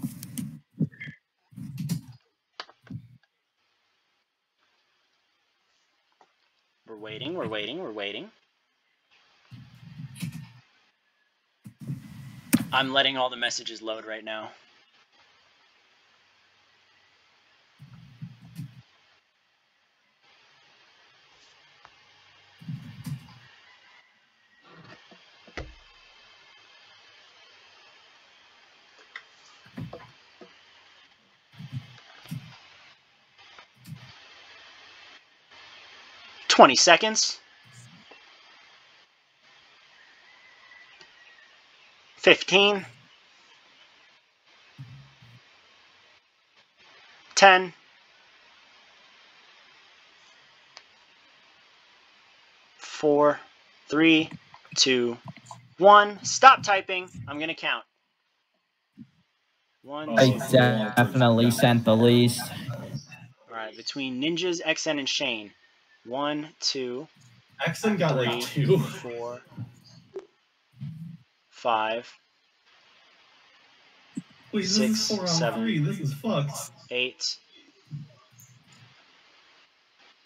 We're waiting. We're waiting. We're waiting. I'm letting all the messages load right now. Twenty seconds. Fifteen. Ten. Four, three, two, one. Stop typing. I'm gonna count. One, I two, definitely sent the least. All right, between Ninjas, XN, and Shane. One, two, XN got like two. four, five, Wait, this six, is four on seven, three. This is fucked. eight,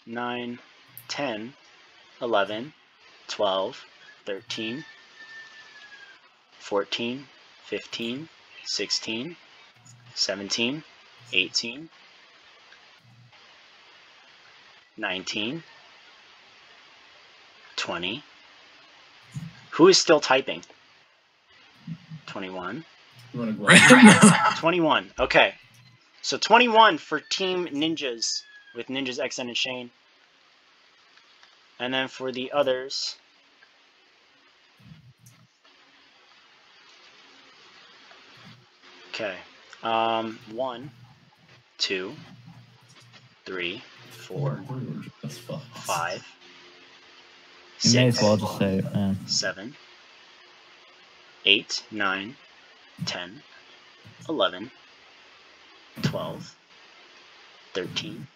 nine, ten, eleven, twelve, thirteen, fourteen, fifteen, sixteen, seventeen, eighteen, nineteen, twenty. Who is still typing? 21. You wanna go? 21. Okay. So 21 for Team Ninjas with Ninjas XN and Shane. And then for the others. Okay. Um, one, two, three, four, That's fucked. five, may as six, well just say it, seven, eight, nine, ten, eleven, twelve, thirteen,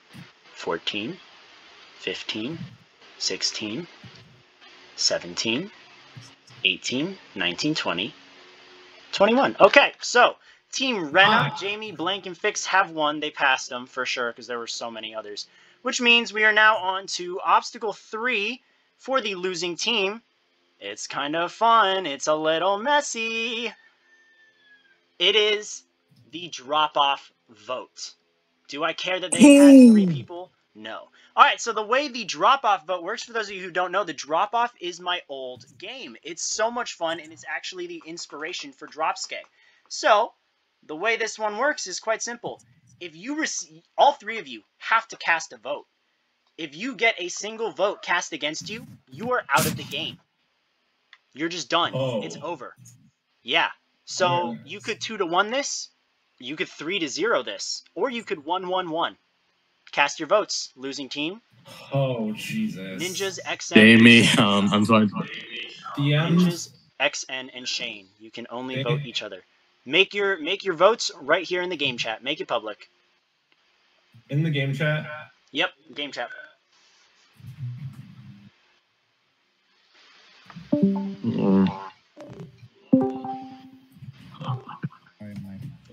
fourteen, fifteen, sixteen, seventeen, eighteen, nineteen, twenty, twenty-one. Okay, so Team Rena, Jamie, Blank, and Fix have won. They passed them for sure because there were so many others. Which means we are now on to obstacle three for the losing team. It's kind of fun. It's a little messy. It is the drop off vote. Do I care that they had three people? No. All right, so the way the drop off vote works, for those of you who don't know, the drop off is my old game. It's so much fun, and it's actually the inspiration for Dropsuke. So, the way this one works is quite simple. If you receive, all three of you have to cast a vote. If you get a single vote cast against you, you are out of the game. You're just done. Oh. It's over. Yeah. So you could two to one this, you could three to zero this, or you could one one one. Cast your votes. Losing team. Oh Jesus. Ninjas XN. Jamie, um, I'm sorry. DMs. Ninjas XN and Shane. You can only vote each other. Make your make your votes right here in the game chat. Make it public. In the game chat. Yep, game chat.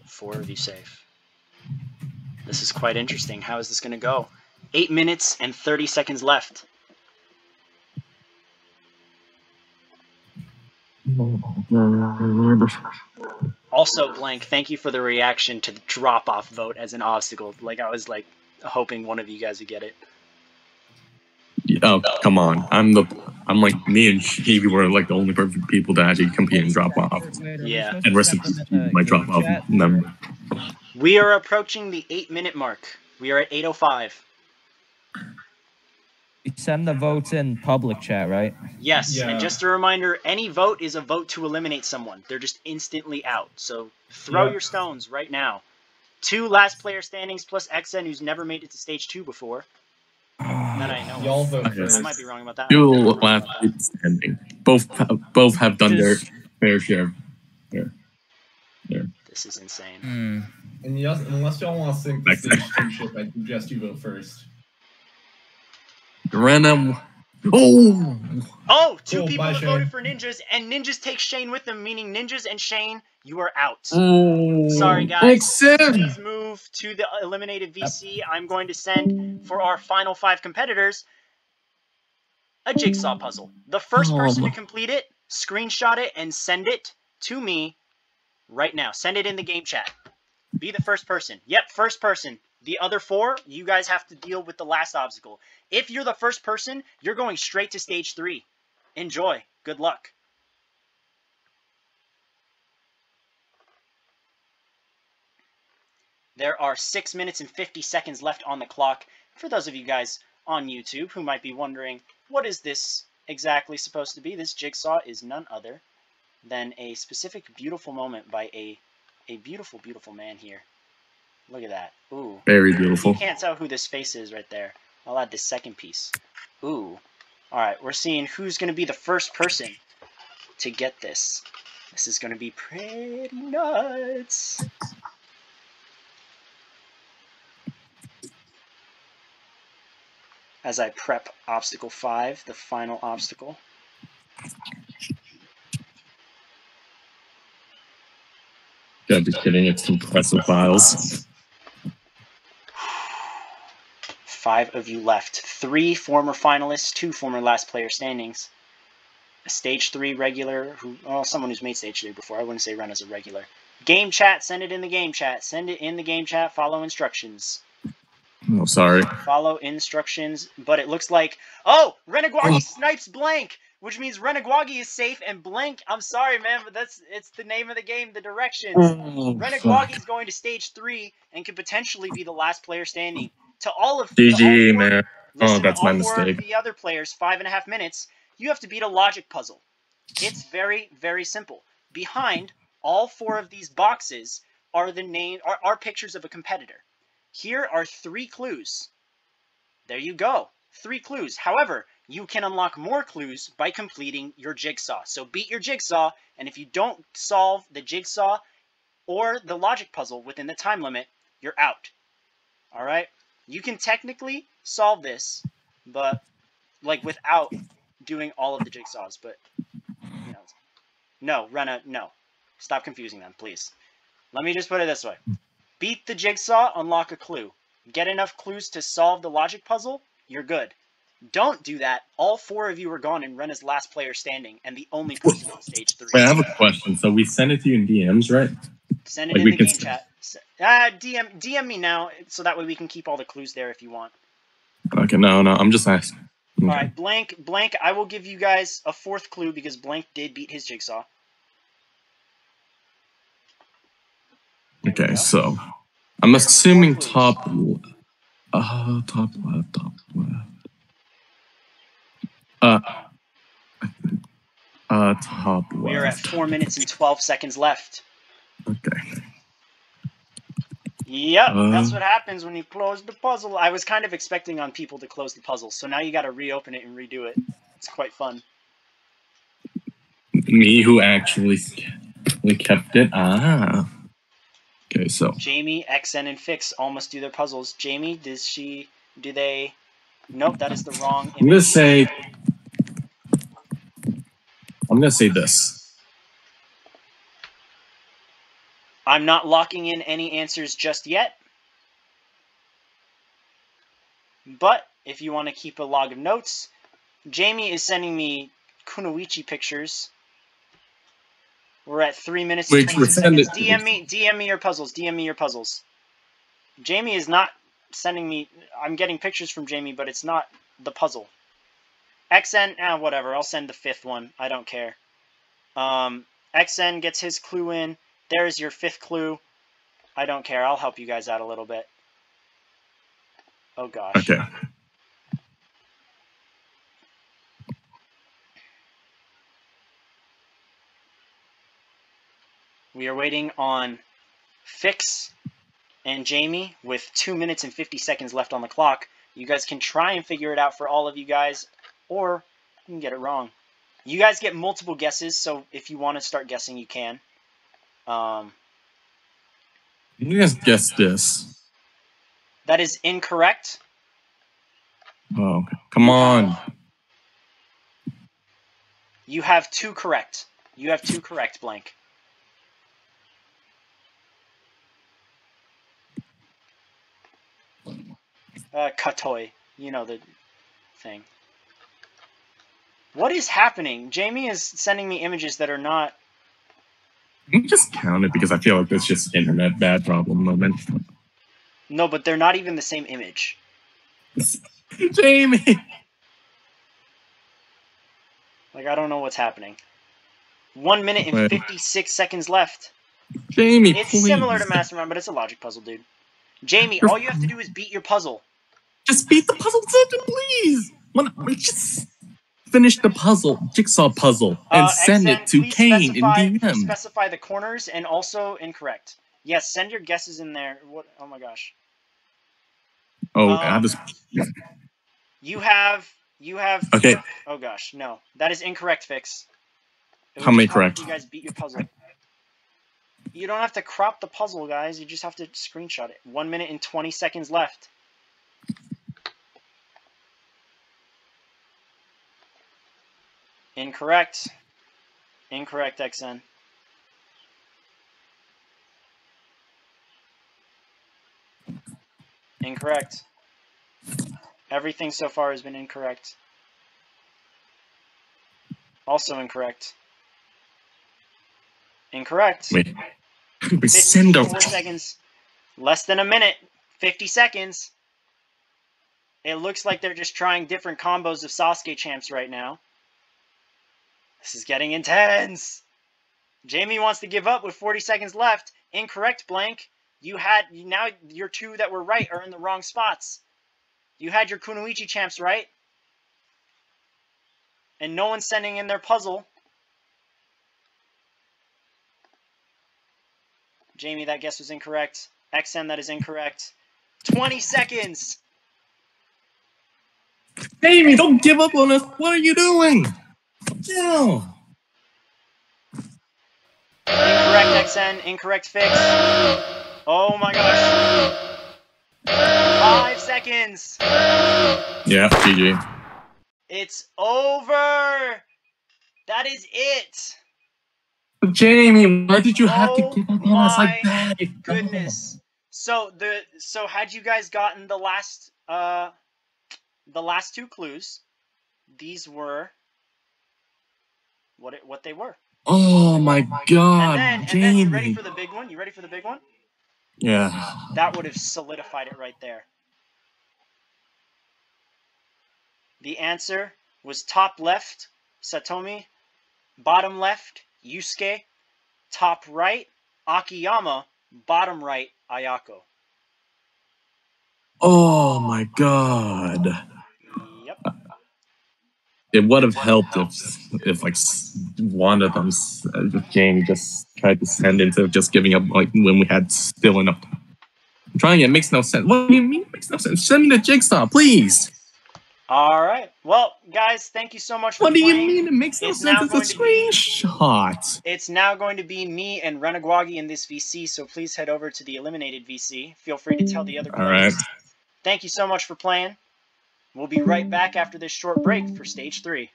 Four of you safe. This is quite interesting. How is this going to go? Eight minutes and 30 seconds left. Also, Blank, thank you for the reaction to the drop off vote as an obstacle. Like, I was like hoping one of you guys would get it. Oh, come on. I'm the, I'm like, me and Stevie were like the only perfect people to actually compete and drop off. Yeah. And rest of my drop off number. We are approaching the eight minute mark. We are at 8.05. You send the votes in public chat, right? Yes, Yeah. and just a reminder, any vote is a vote to eliminate someone. They're just instantly out. So throw Yeah. your stones right now. Two last player standings plus XN who's never made it to stage two before. That I know. Y'all vote I first. might be wrong about that. Two last people standing. Both, both have done their fair share. There. There. This is insane. Hmm. And yes, unless y'all want to sink the stage ship, I suggest you vote first. Random. Oh, Oh, two Cool, people bye, have voted for ninjas, and ninjas take Shane with them, meaning ninjas and Shane, you are out. oh. Sorry, guys. Except Please move to the eliminated VC. I'm going to send for our final five competitors a jigsaw puzzle. The first person to Oh. complete it, screenshot it, and send it to me right now. Send it in the game chat. Be the first person. Yep, first person. The other four, you guys have to deal with the last obstacle. If you're the first person, you're going straight to stage three. Enjoy. Good luck. There are 6 minutes and 50 seconds left on the clock. For those of you guys on YouTube who might be wondering, what is this exactly supposed to be? This jigsaw is none other than a specific beautiful moment by a, a beautiful, beautiful man here. Look at that. Ooh. Very beautiful. You can't tell who this face is right there. I'll add this second piece. Ooh. Alright, we're seeing who's going to be the first person to get this. This is going to be pretty nuts. As I prep obstacle 5, the final obstacle. Gotta be kidding. It's compressive files. Five of you left. Three former finalists, two former last player standings. A stage three regular, who, well, someone who's made stage three before. I wouldn't say run as a regular. Game chat, send it in the game chat. Send it in the game chat. Follow instructions. Oh, sorry. Follow instructions. But it looks like, oh, Renegwagi oh. snipes blank, which means Renegwagi is safe and blank. I'm sorry, man, but that's it's the name of the game. The directions. Oh, Renegwagi is going to stage three and could potentially be the last player standing. To all of GG, man. Oh, that's my mistake. The other players, five and a half minutes. You have to beat a logic puzzle. It's very, very simple. Behind all four of these boxes are the name are, are pictures of a competitor. Here are three clues. There you go. Three clues. However, you can unlock more clues by completing your jigsaw. So beat your jigsaw, and if you don't solve the jigsaw or the logic puzzle within the time limit, you're out. All right? You can technically solve this, but like without doing all of the jigsaws, but you know. No, Rena, no. Stop confusing them, please. Let me just put it this way. Beat the jigsaw, unlock a clue. Get enough clues to solve the logic puzzle, you're good. Don't do that. All four of you are gone and Rena's last player standing, and the only person on stage three. Wait, I have a question. So we send it to you in DMs, right? Send it Like, in we the can game chat. Uh, DM DM me now, so that way we can keep all the clues there if you want. Okay, no, no. I'm just asking. All right, blank, blank. I will give you guys a fourth clue because blank did beat his jigsaw. Okay, so I'm assuming top. Uh, top left, top left. Uh, uh, top left. We are at four minutes and twelve seconds left. Okay. Yep, that's Uh. what happens when you close the puzzle. I was kind of expecting on people to close the puzzle, so now you got to reopen it and redo it. It's quite fun. Me who actually we kept it. Ah. Okay, so Jamie, XN, and Fix almost do their puzzles. Jamie, does she? Do they? Nope, that is the wrong. I'm gonna say. I'm gonna say this. I'm not locking in any answers just yet. But if you want to keep a log of notes, Jamie is sending me Kunoichi pictures. We're at three minutes and Wait, 20 seconds. DM me, DM me your puzzles. DM me your puzzles. Jamie is not sending me. I'm getting pictures from Jamie, but it's not the puzzle. XN, ah, whatever. I'll send the fifth one. I don't care. Um, XN gets his clue in. There's your fifth clue. I don't care. I'll help you guys out a little bit. Oh gosh. Okay. We are waiting on Fix and Jamie with 2 minutes and 50 seconds left on the clock. You guys can try and figure it out for all of you guys, or you can get it wrong. You guys get multiple guesses, so if you want to start guessing, you can. Um, You guys guess this. That is incorrect. Oh, come on. You have two correct. You have two correct, blank. Uh, Katoi. You know the thing. What is happening? Jamie is sending me images that are not. Me just count it because I feel like it's just internet bad problem moment. No, but they're not even the same image. Jamie. Like, I don't know what's happening. One minute and 56 seconds left. Jamie, It's please. similar to Mastermind, but it's a logic puzzle, dude. Jamie, You're all you have to do is beat your puzzle. Just beat the puzzle please. When, just finish the puzzle, jigsaw puzzle, and Uh, send it to Kane in DM. Specify the corners and also incorrect. Yes, send your guesses in there. What? Oh my gosh. Oh, um, I have this. You have. You have. Okay. Oh gosh, no, that is incorrect. Fix. How many correct? You guys beat your puzzle. You don't have to crop the puzzle, guys. You just have to screenshot it. One minute and twenty seconds left. Incorrect. Incorrect, XN. Incorrect. Everything so far has been incorrect. Also incorrect. Incorrect. Wait. We send a. 54 seconds. Less than a minute. 50 seconds. It looks like they're just trying different combos of Sasuke champs right now. This is getting intense. Jamie wants to give up with 40 seconds left. Incorrect, blank. You had now your two that were right are in the wrong spots. You had your Kunoichi champs right. And no one's sending in their puzzle. Jamie, that guess was incorrect. XN, that is incorrect. 20 seconds. Jamie, don't give up on us. What are you doing? No. Incorrect XN, incorrect fix. Oh my gosh. Five seconds. Yeah, GG. It's over. That is it. Jamie, why did you have to Oh give up on us like that? Goodness. So the so had you guys gotten the last uh the last two clues, these were what it, what they were. Oh my god, and then, and then you ready for the big one? You ready for the big one? yeah. That would have solidified it right there. The answer was top left, Satomi, bottom left, Yusuke, top right, Akiyama, bottom right, Ayako. Oh my god. It would have helped if, if like one of them, uh, if just tried to send instead of just giving up like when we had still enough. I'm trying it makes no sense. What do you mean it makes no sense? Send me the jigsaw, please. All right. Well, guys, thank you so much for What do you playing. mean it makes no It's sense? It's a to be- screenshot. It's now going to be me and Renagwagi in this VC, so please head over to the eliminated VC. Feel free to tell the other All players. right. Thank you so much for playing. We'll be right back after this short break for stage three.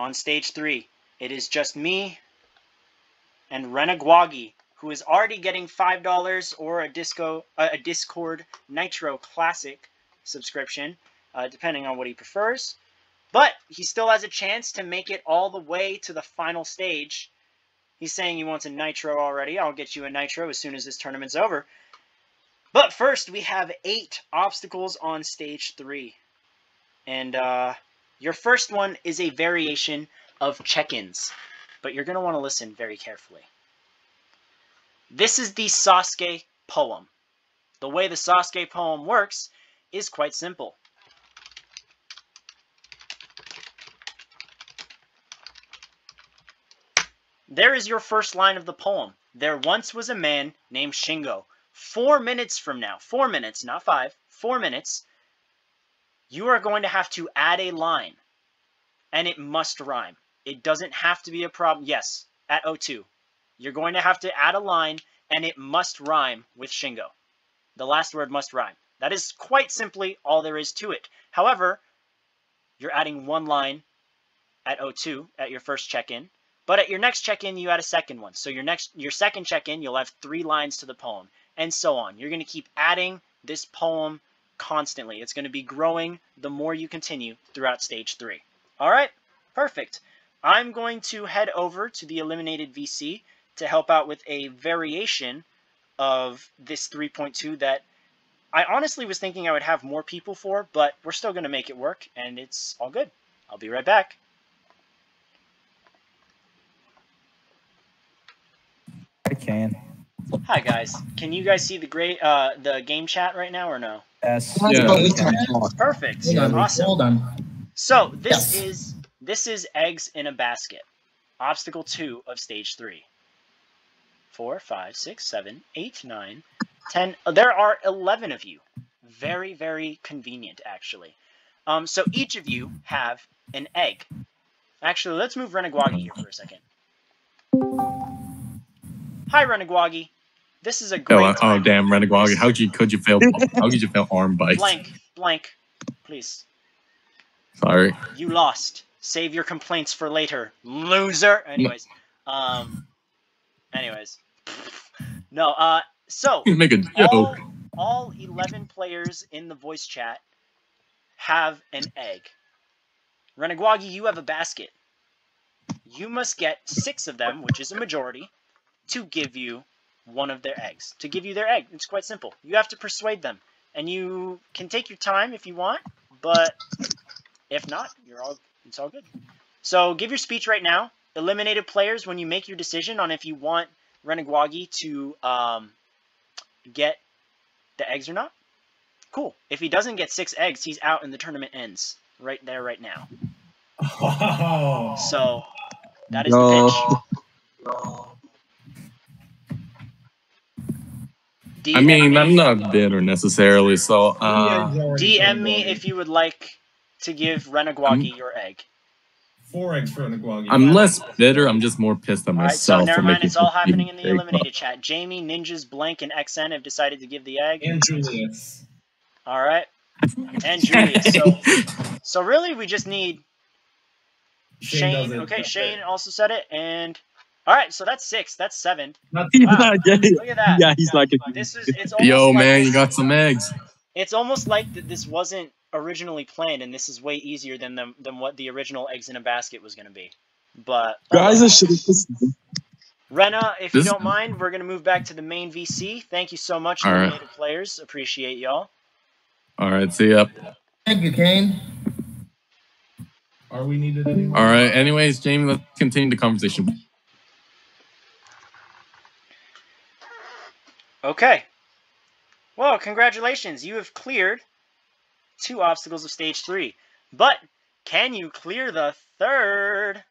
On stage three. It is just me and Renagwagi, who is already getting five dollars or a disco a Discord Nitro Classic subscription, uh, depending on what he prefers. But he still has a chance to make it all the way to the final stage. He's saying he wants a Nitro already. I'll get you a Nitro as soon as this tournament's over. But first, we have eight obstacles on stage three. And uh, your first one is a variation of check-ins, but you're going to want to listen very carefully. This is the Sasuke poem. The way the Sasuke poem works is quite simple. There is your first line of the poem. There once was a man named Shingo. Four minutes from now, four minutes, not five, four minutes, you are going to have to add a line. And it must rhyme. It doesn't have to be a problem. Yes, at O2. You're going to have to add a line, and it must rhyme with Shingo. The last word must rhyme. That is quite simply all there is to it. However, you're adding one line at O2 at your first check-in, but at your next check-in you add a second one. So your next your second check-in you'll have three lines to the poem and so on. You're going to keep adding this poem constantly. It's going to be growing the more you continue throughout stage 3. All right? Perfect. I'm going to head over to the eliminated VC to help out with a variation of this 3.2 that I honestly was thinking I would have more people for, but we're still going to make it work, and it's all good. I'll be right back. I can. Hi guys. Can you guys see the great uh the game chat right now or no? Yes. Perfect. Hold on, Awesome. hold on. So this Yes. is this is eggs in a basket. Obstacle two of stage three. Four, five, six, seven, eight, nine, ten. uh, There are eleven of you. Very, very convenient, actually. Um, so each of you have an egg. Actually, let's move Renegwagi here for a second. Hi, Renegwagi. This is a great Oh, uh, oh damn, Renegwagi. How could you could you fail? How could you fail arm bike? Blank, blank, please. Sorry. You lost. Save your complaints for later, loser. Anyways, um, anyways, no. Uh, so You make a all, all eleven players in the voice chat have an egg. Renegwagi, you have a basket. You must get six of them, which is a majority, to give you one of their eggs. To give you their egg. It's quite simple. You have to persuade them. And you can take your time if you want, but if not, you're all it's all good. So give your speech right now. Eliminated players, when you make your decision on if you want Renegwagi to um, get the eggs or not, cool. If he doesn't get six eggs, he's out and the tournament ends right there, right now. Oh. So that is the pitch. I mean, I'm not bitter necessarily, so uh, DM me if you would like to give Renegwagi your egg. Four eggs for Nagwagi. I'm less bitter. I'm just more pissed at All right, so myself never for mind. making It's all happening in the eliminated chat. Jamie, Ninjas, Blank, and XN have decided to give the egg. And Julius. All right, and Julius. So, so really, we just need Shane Shane. okay, Shane also said it, and all right. So that's six. That's seven. Wow. Look at that. Yeah, he's like, getting. This is. It's Yo, like man, this- you got some eggs. It's almost like that this wasn't originally planned, and this is way easier than the, than what the original eggs in a basket was going to be. But uh, Guys, I should have Rena, if you don't mind, we're going to move back to the main VC. Thank you so much, All right. eliminated players. Appreciate y'all. All right, see ya. Thank you, Kane. Are we needed anymore? All right. Anyways, Jamie, let's continue the conversation. Okay. Well, congratulations. You have cleared two obstacles of stage three. But can you clear the third?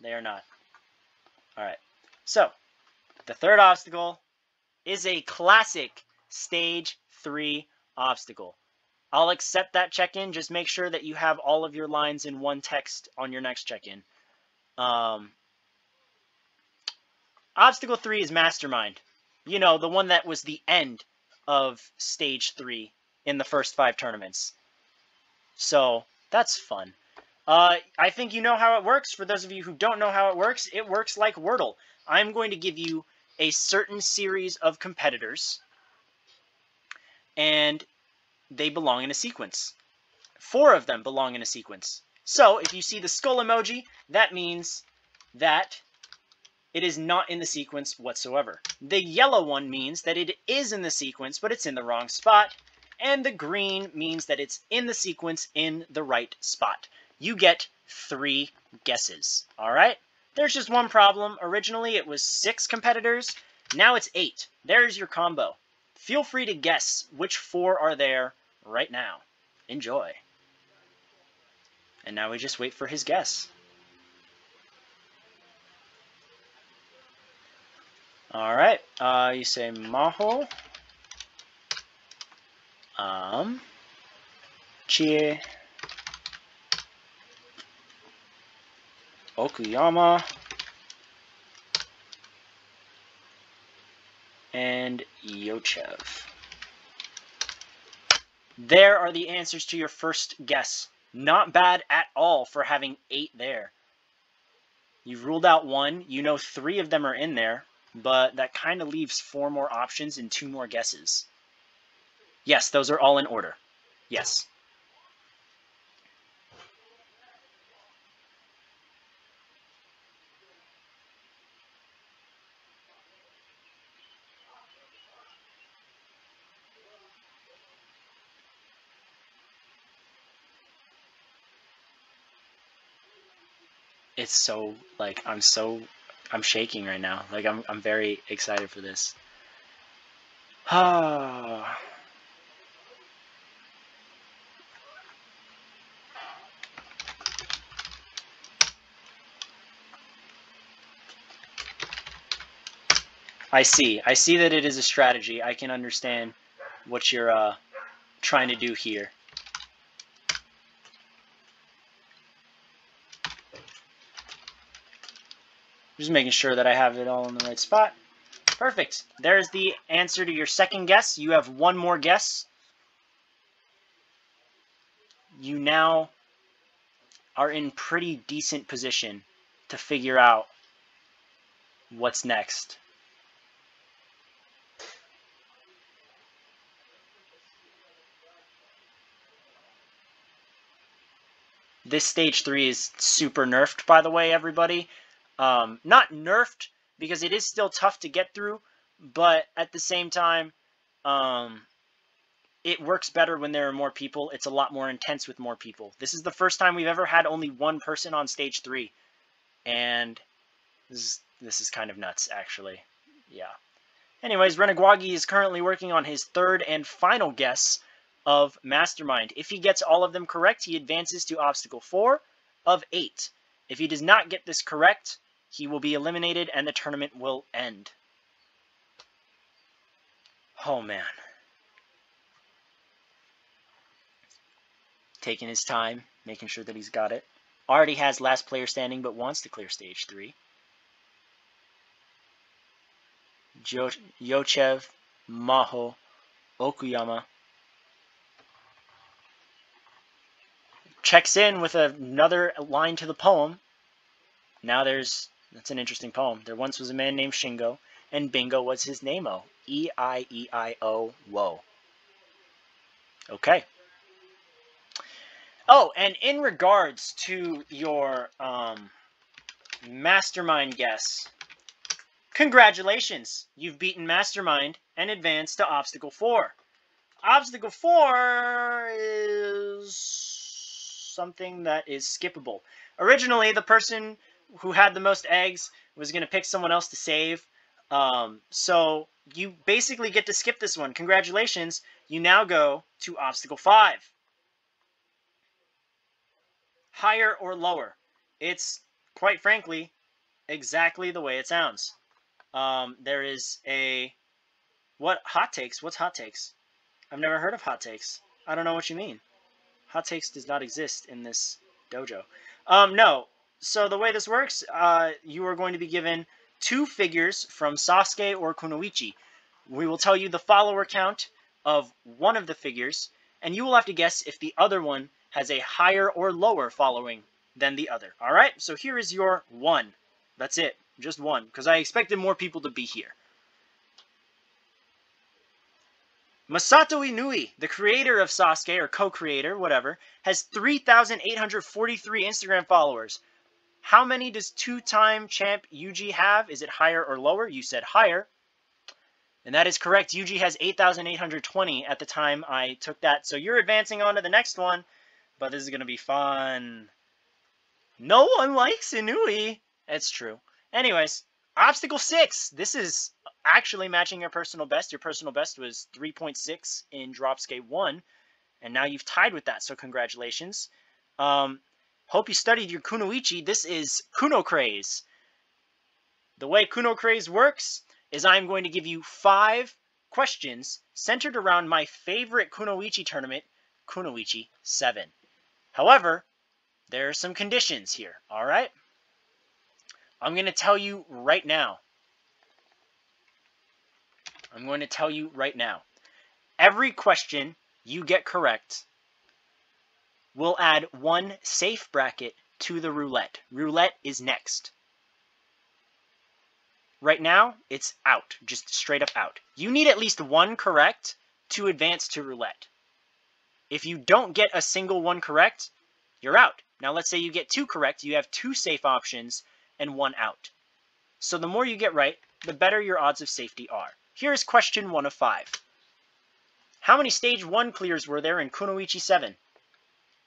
They are not. All right. So, the third obstacle is a classic stage three obstacle. I'll accept that check-in. Just make sure that you have all of your lines in one text on your next check-in. Um, obstacle three is Mastermind. You know, the one that was the end of stage three in the first five tournaments. So that's fun. Uh, I think you know how it works. For those of you who don't know how it works, it works like Wordle. I'm going to give you a certain series of competitors, and they belong in a sequence. Four of them belong in a sequence. So if you see the skull emoji, that means that it is not in the sequence whatsoever. The yellow one means that it is in the sequence, but it's in the wrong spot. And the green means that it's in the sequence in the right spot. You get three guesses. All right? There's just one problem. Originally, it was six competitors. Now it's eight. There's your combo. Feel free to guess which four are there right now. Enjoy. And now we just wait for his guess. All right. Uh, you say Maho. Um. Chie. Okuyama. And Yochev. There are the answers to your first guess. Not bad at all for having eight there. You've ruled out one. You know three of them are in there, but that kind of leaves four more options and two more guesses. Yes, those are all in order. Yes. it's so like I'm so I'm shaking right now. Like I'm I'm very excited for this. Ah. I see. I see that it is a strategy. I can understand what you're uh, trying to do here. Just making sure that I have it all in the right spot. Perfect. There's the answer to your second guess. You have one more guess. You now are in pretty decent position to figure out what's next. This stage 3 is super nerfed, by the way, everybody. Um, not nerfed, because it is still tough to get through, but at the same time, um, it works better when there are more people. It's a lot more intense with more people. This is the first time we've ever had only one person on stage 3, and this is, this is kind of nuts, actually. Yeah. Anyways, Renegwagi is currently working on his third and final guess of Mastermind. If he gets all of them correct, he advances to obstacle 4 of 8. If he does not get this correct, he will be eliminated and the tournament will end. Oh man. Taking his time, making sure that he's got it. Already has last player standing but wants to clear stage 3. Jo Yochev, Maho, Okuyama, checks in with another line to the poem. Now there's, that's an interesting poem. There once was a man named Shingo, and bingo was his name-o. E-I-E-I-O, whoa. Okay. Oh, and in regards to your um, mastermind guess, congratulations! You've beaten mastermind and advanced to obstacle 4. Obstacle 4 is something that is skippable. Originally, the person who had the most eggs was going to pick someone else to save. Um, so you basically get to skip this one. Congratulations. You now go to obstacle 5. Higher or lower. It's, quite frankly, exactly the way it sounds. Um, there is a... What? Hot takes? What's hot takes? I've never heard of hot takes. I don't know what you mean. Hot takes does not exist in this dojo. Um, no. So the way this works, uh, you are going to be given two figures from Sasuke or Kunoichi. We will tell you the follower count of one of the figures, and you will have to guess if the other one has a higher or lower following than the other. All right? So here is your one. That's it. Just one, because I expected more people to be here. Masato Inui, the creator of Sasuke, or co-creator, whatever, has 3,843 Instagram followers. How many does two-time champ Yuji have? Is it higher or lower? You said higher. And that is correct. Yuji has 8,820 at the time I took that. So you're advancing on to the next one. But this is going to be fun. No one likes Inui. It's true. Anyways, obstacle six. This is actually matching your personal best. Your personal best was 3.6 in Dropsuke one, and now you've tied with that. So congratulations. Um, hope you studied your Kunoichi. This is Kuno Craze. The way Kuno Craze works is I'm going to give you five questions centered around my favorite Kunoichi tournament, Kunoichi 7. However, there are some conditions here, all right? I'm going to tell you right now. I'm going to tell you right now. Every question you get correct will add one safe bracket to the roulette. Roulette is next. Right now, it's out, just straight up out. You need at least one correct to advance to roulette. If you don't get a single one correct, you're out. Now let's say you get two correct, you have two safe options and one out. So the more you get right, the better your odds of safety are. Here's question one of five. How many stage one clears were there in Kunoichi 7?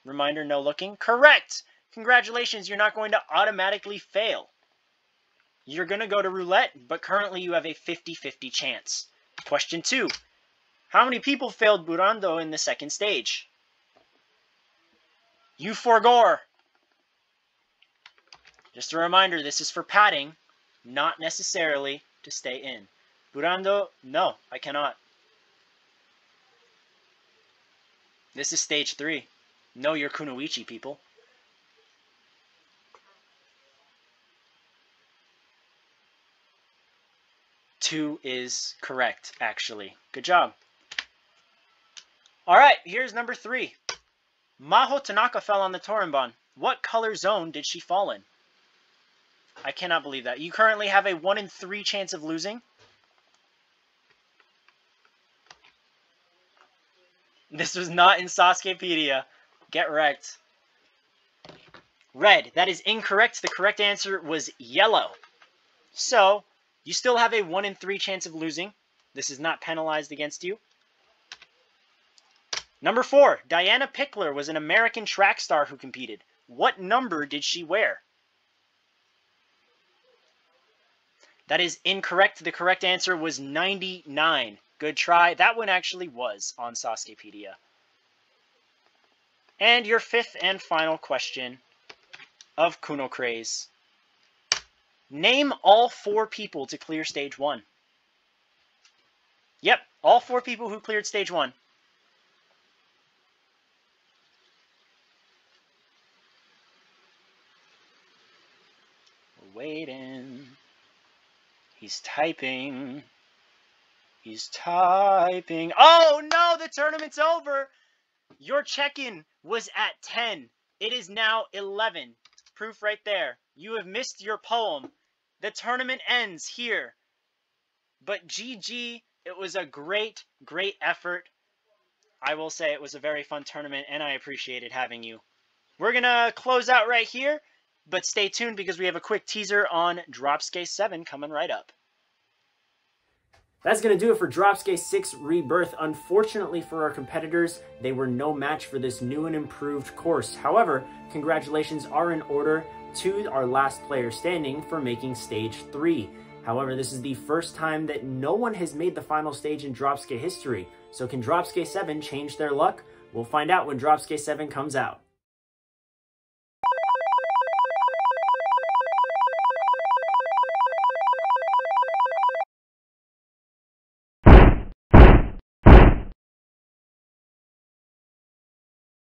Reminder, no looking. Correct! Congratulations, you're not going to automatically fail. You're going to go to roulette, but currently you have a 50-50 chance. Question two. How many people failed Burando in the second stage? You forgore. Just a reminder, this is for padding, not necessarily to stay in. Burando, no, I cannot. This is stage three. Know your Kunoichi, people. Two is correct, actually. Good job. All right, here's number three. Maho Tanaka fell on the Torenban. What color zone did she fall in? I cannot believe that. You currently have a 1 in 3 chance of losing. This was not in Sasukepedia. Get wrecked. Red. That is incorrect. The correct answer was yellow. So, you still have a 1 in 3 chance of losing. This is not penalized against you. Number 4. Diana Pickler was an American track star who competed. What number did she wear? That is incorrect. The correct answer was 99. Good try. That one actually was on Sasukepedia. And your fifth and final question of Kuno Craze. Name all four people to clear stage one. Yep, all four people who cleared stage one. We're waiting. He's typing. He's typing. Oh no, the tournament's over. Your check-in was at 10. It is now 11. Proof right there. You have missed your poem. The tournament ends here. But GG, it was a great, great effort. I will say it was a very fun tournament, and I appreciated having you. We're going to close out right here, but stay tuned because we have a quick teaser on Dropsuke 7 coming right up. That's going to do it for Dropsuke 6 Rebirth. Unfortunately for our competitors, they were no match for this new and improved course. However, congratulations are in order to our last player standing for making stage 3. However, this is the first time that no one has made the final stage in Dropsuke history. So can Dropsuke 7 change their luck? We'll find out when Dropsuke 7 comes out.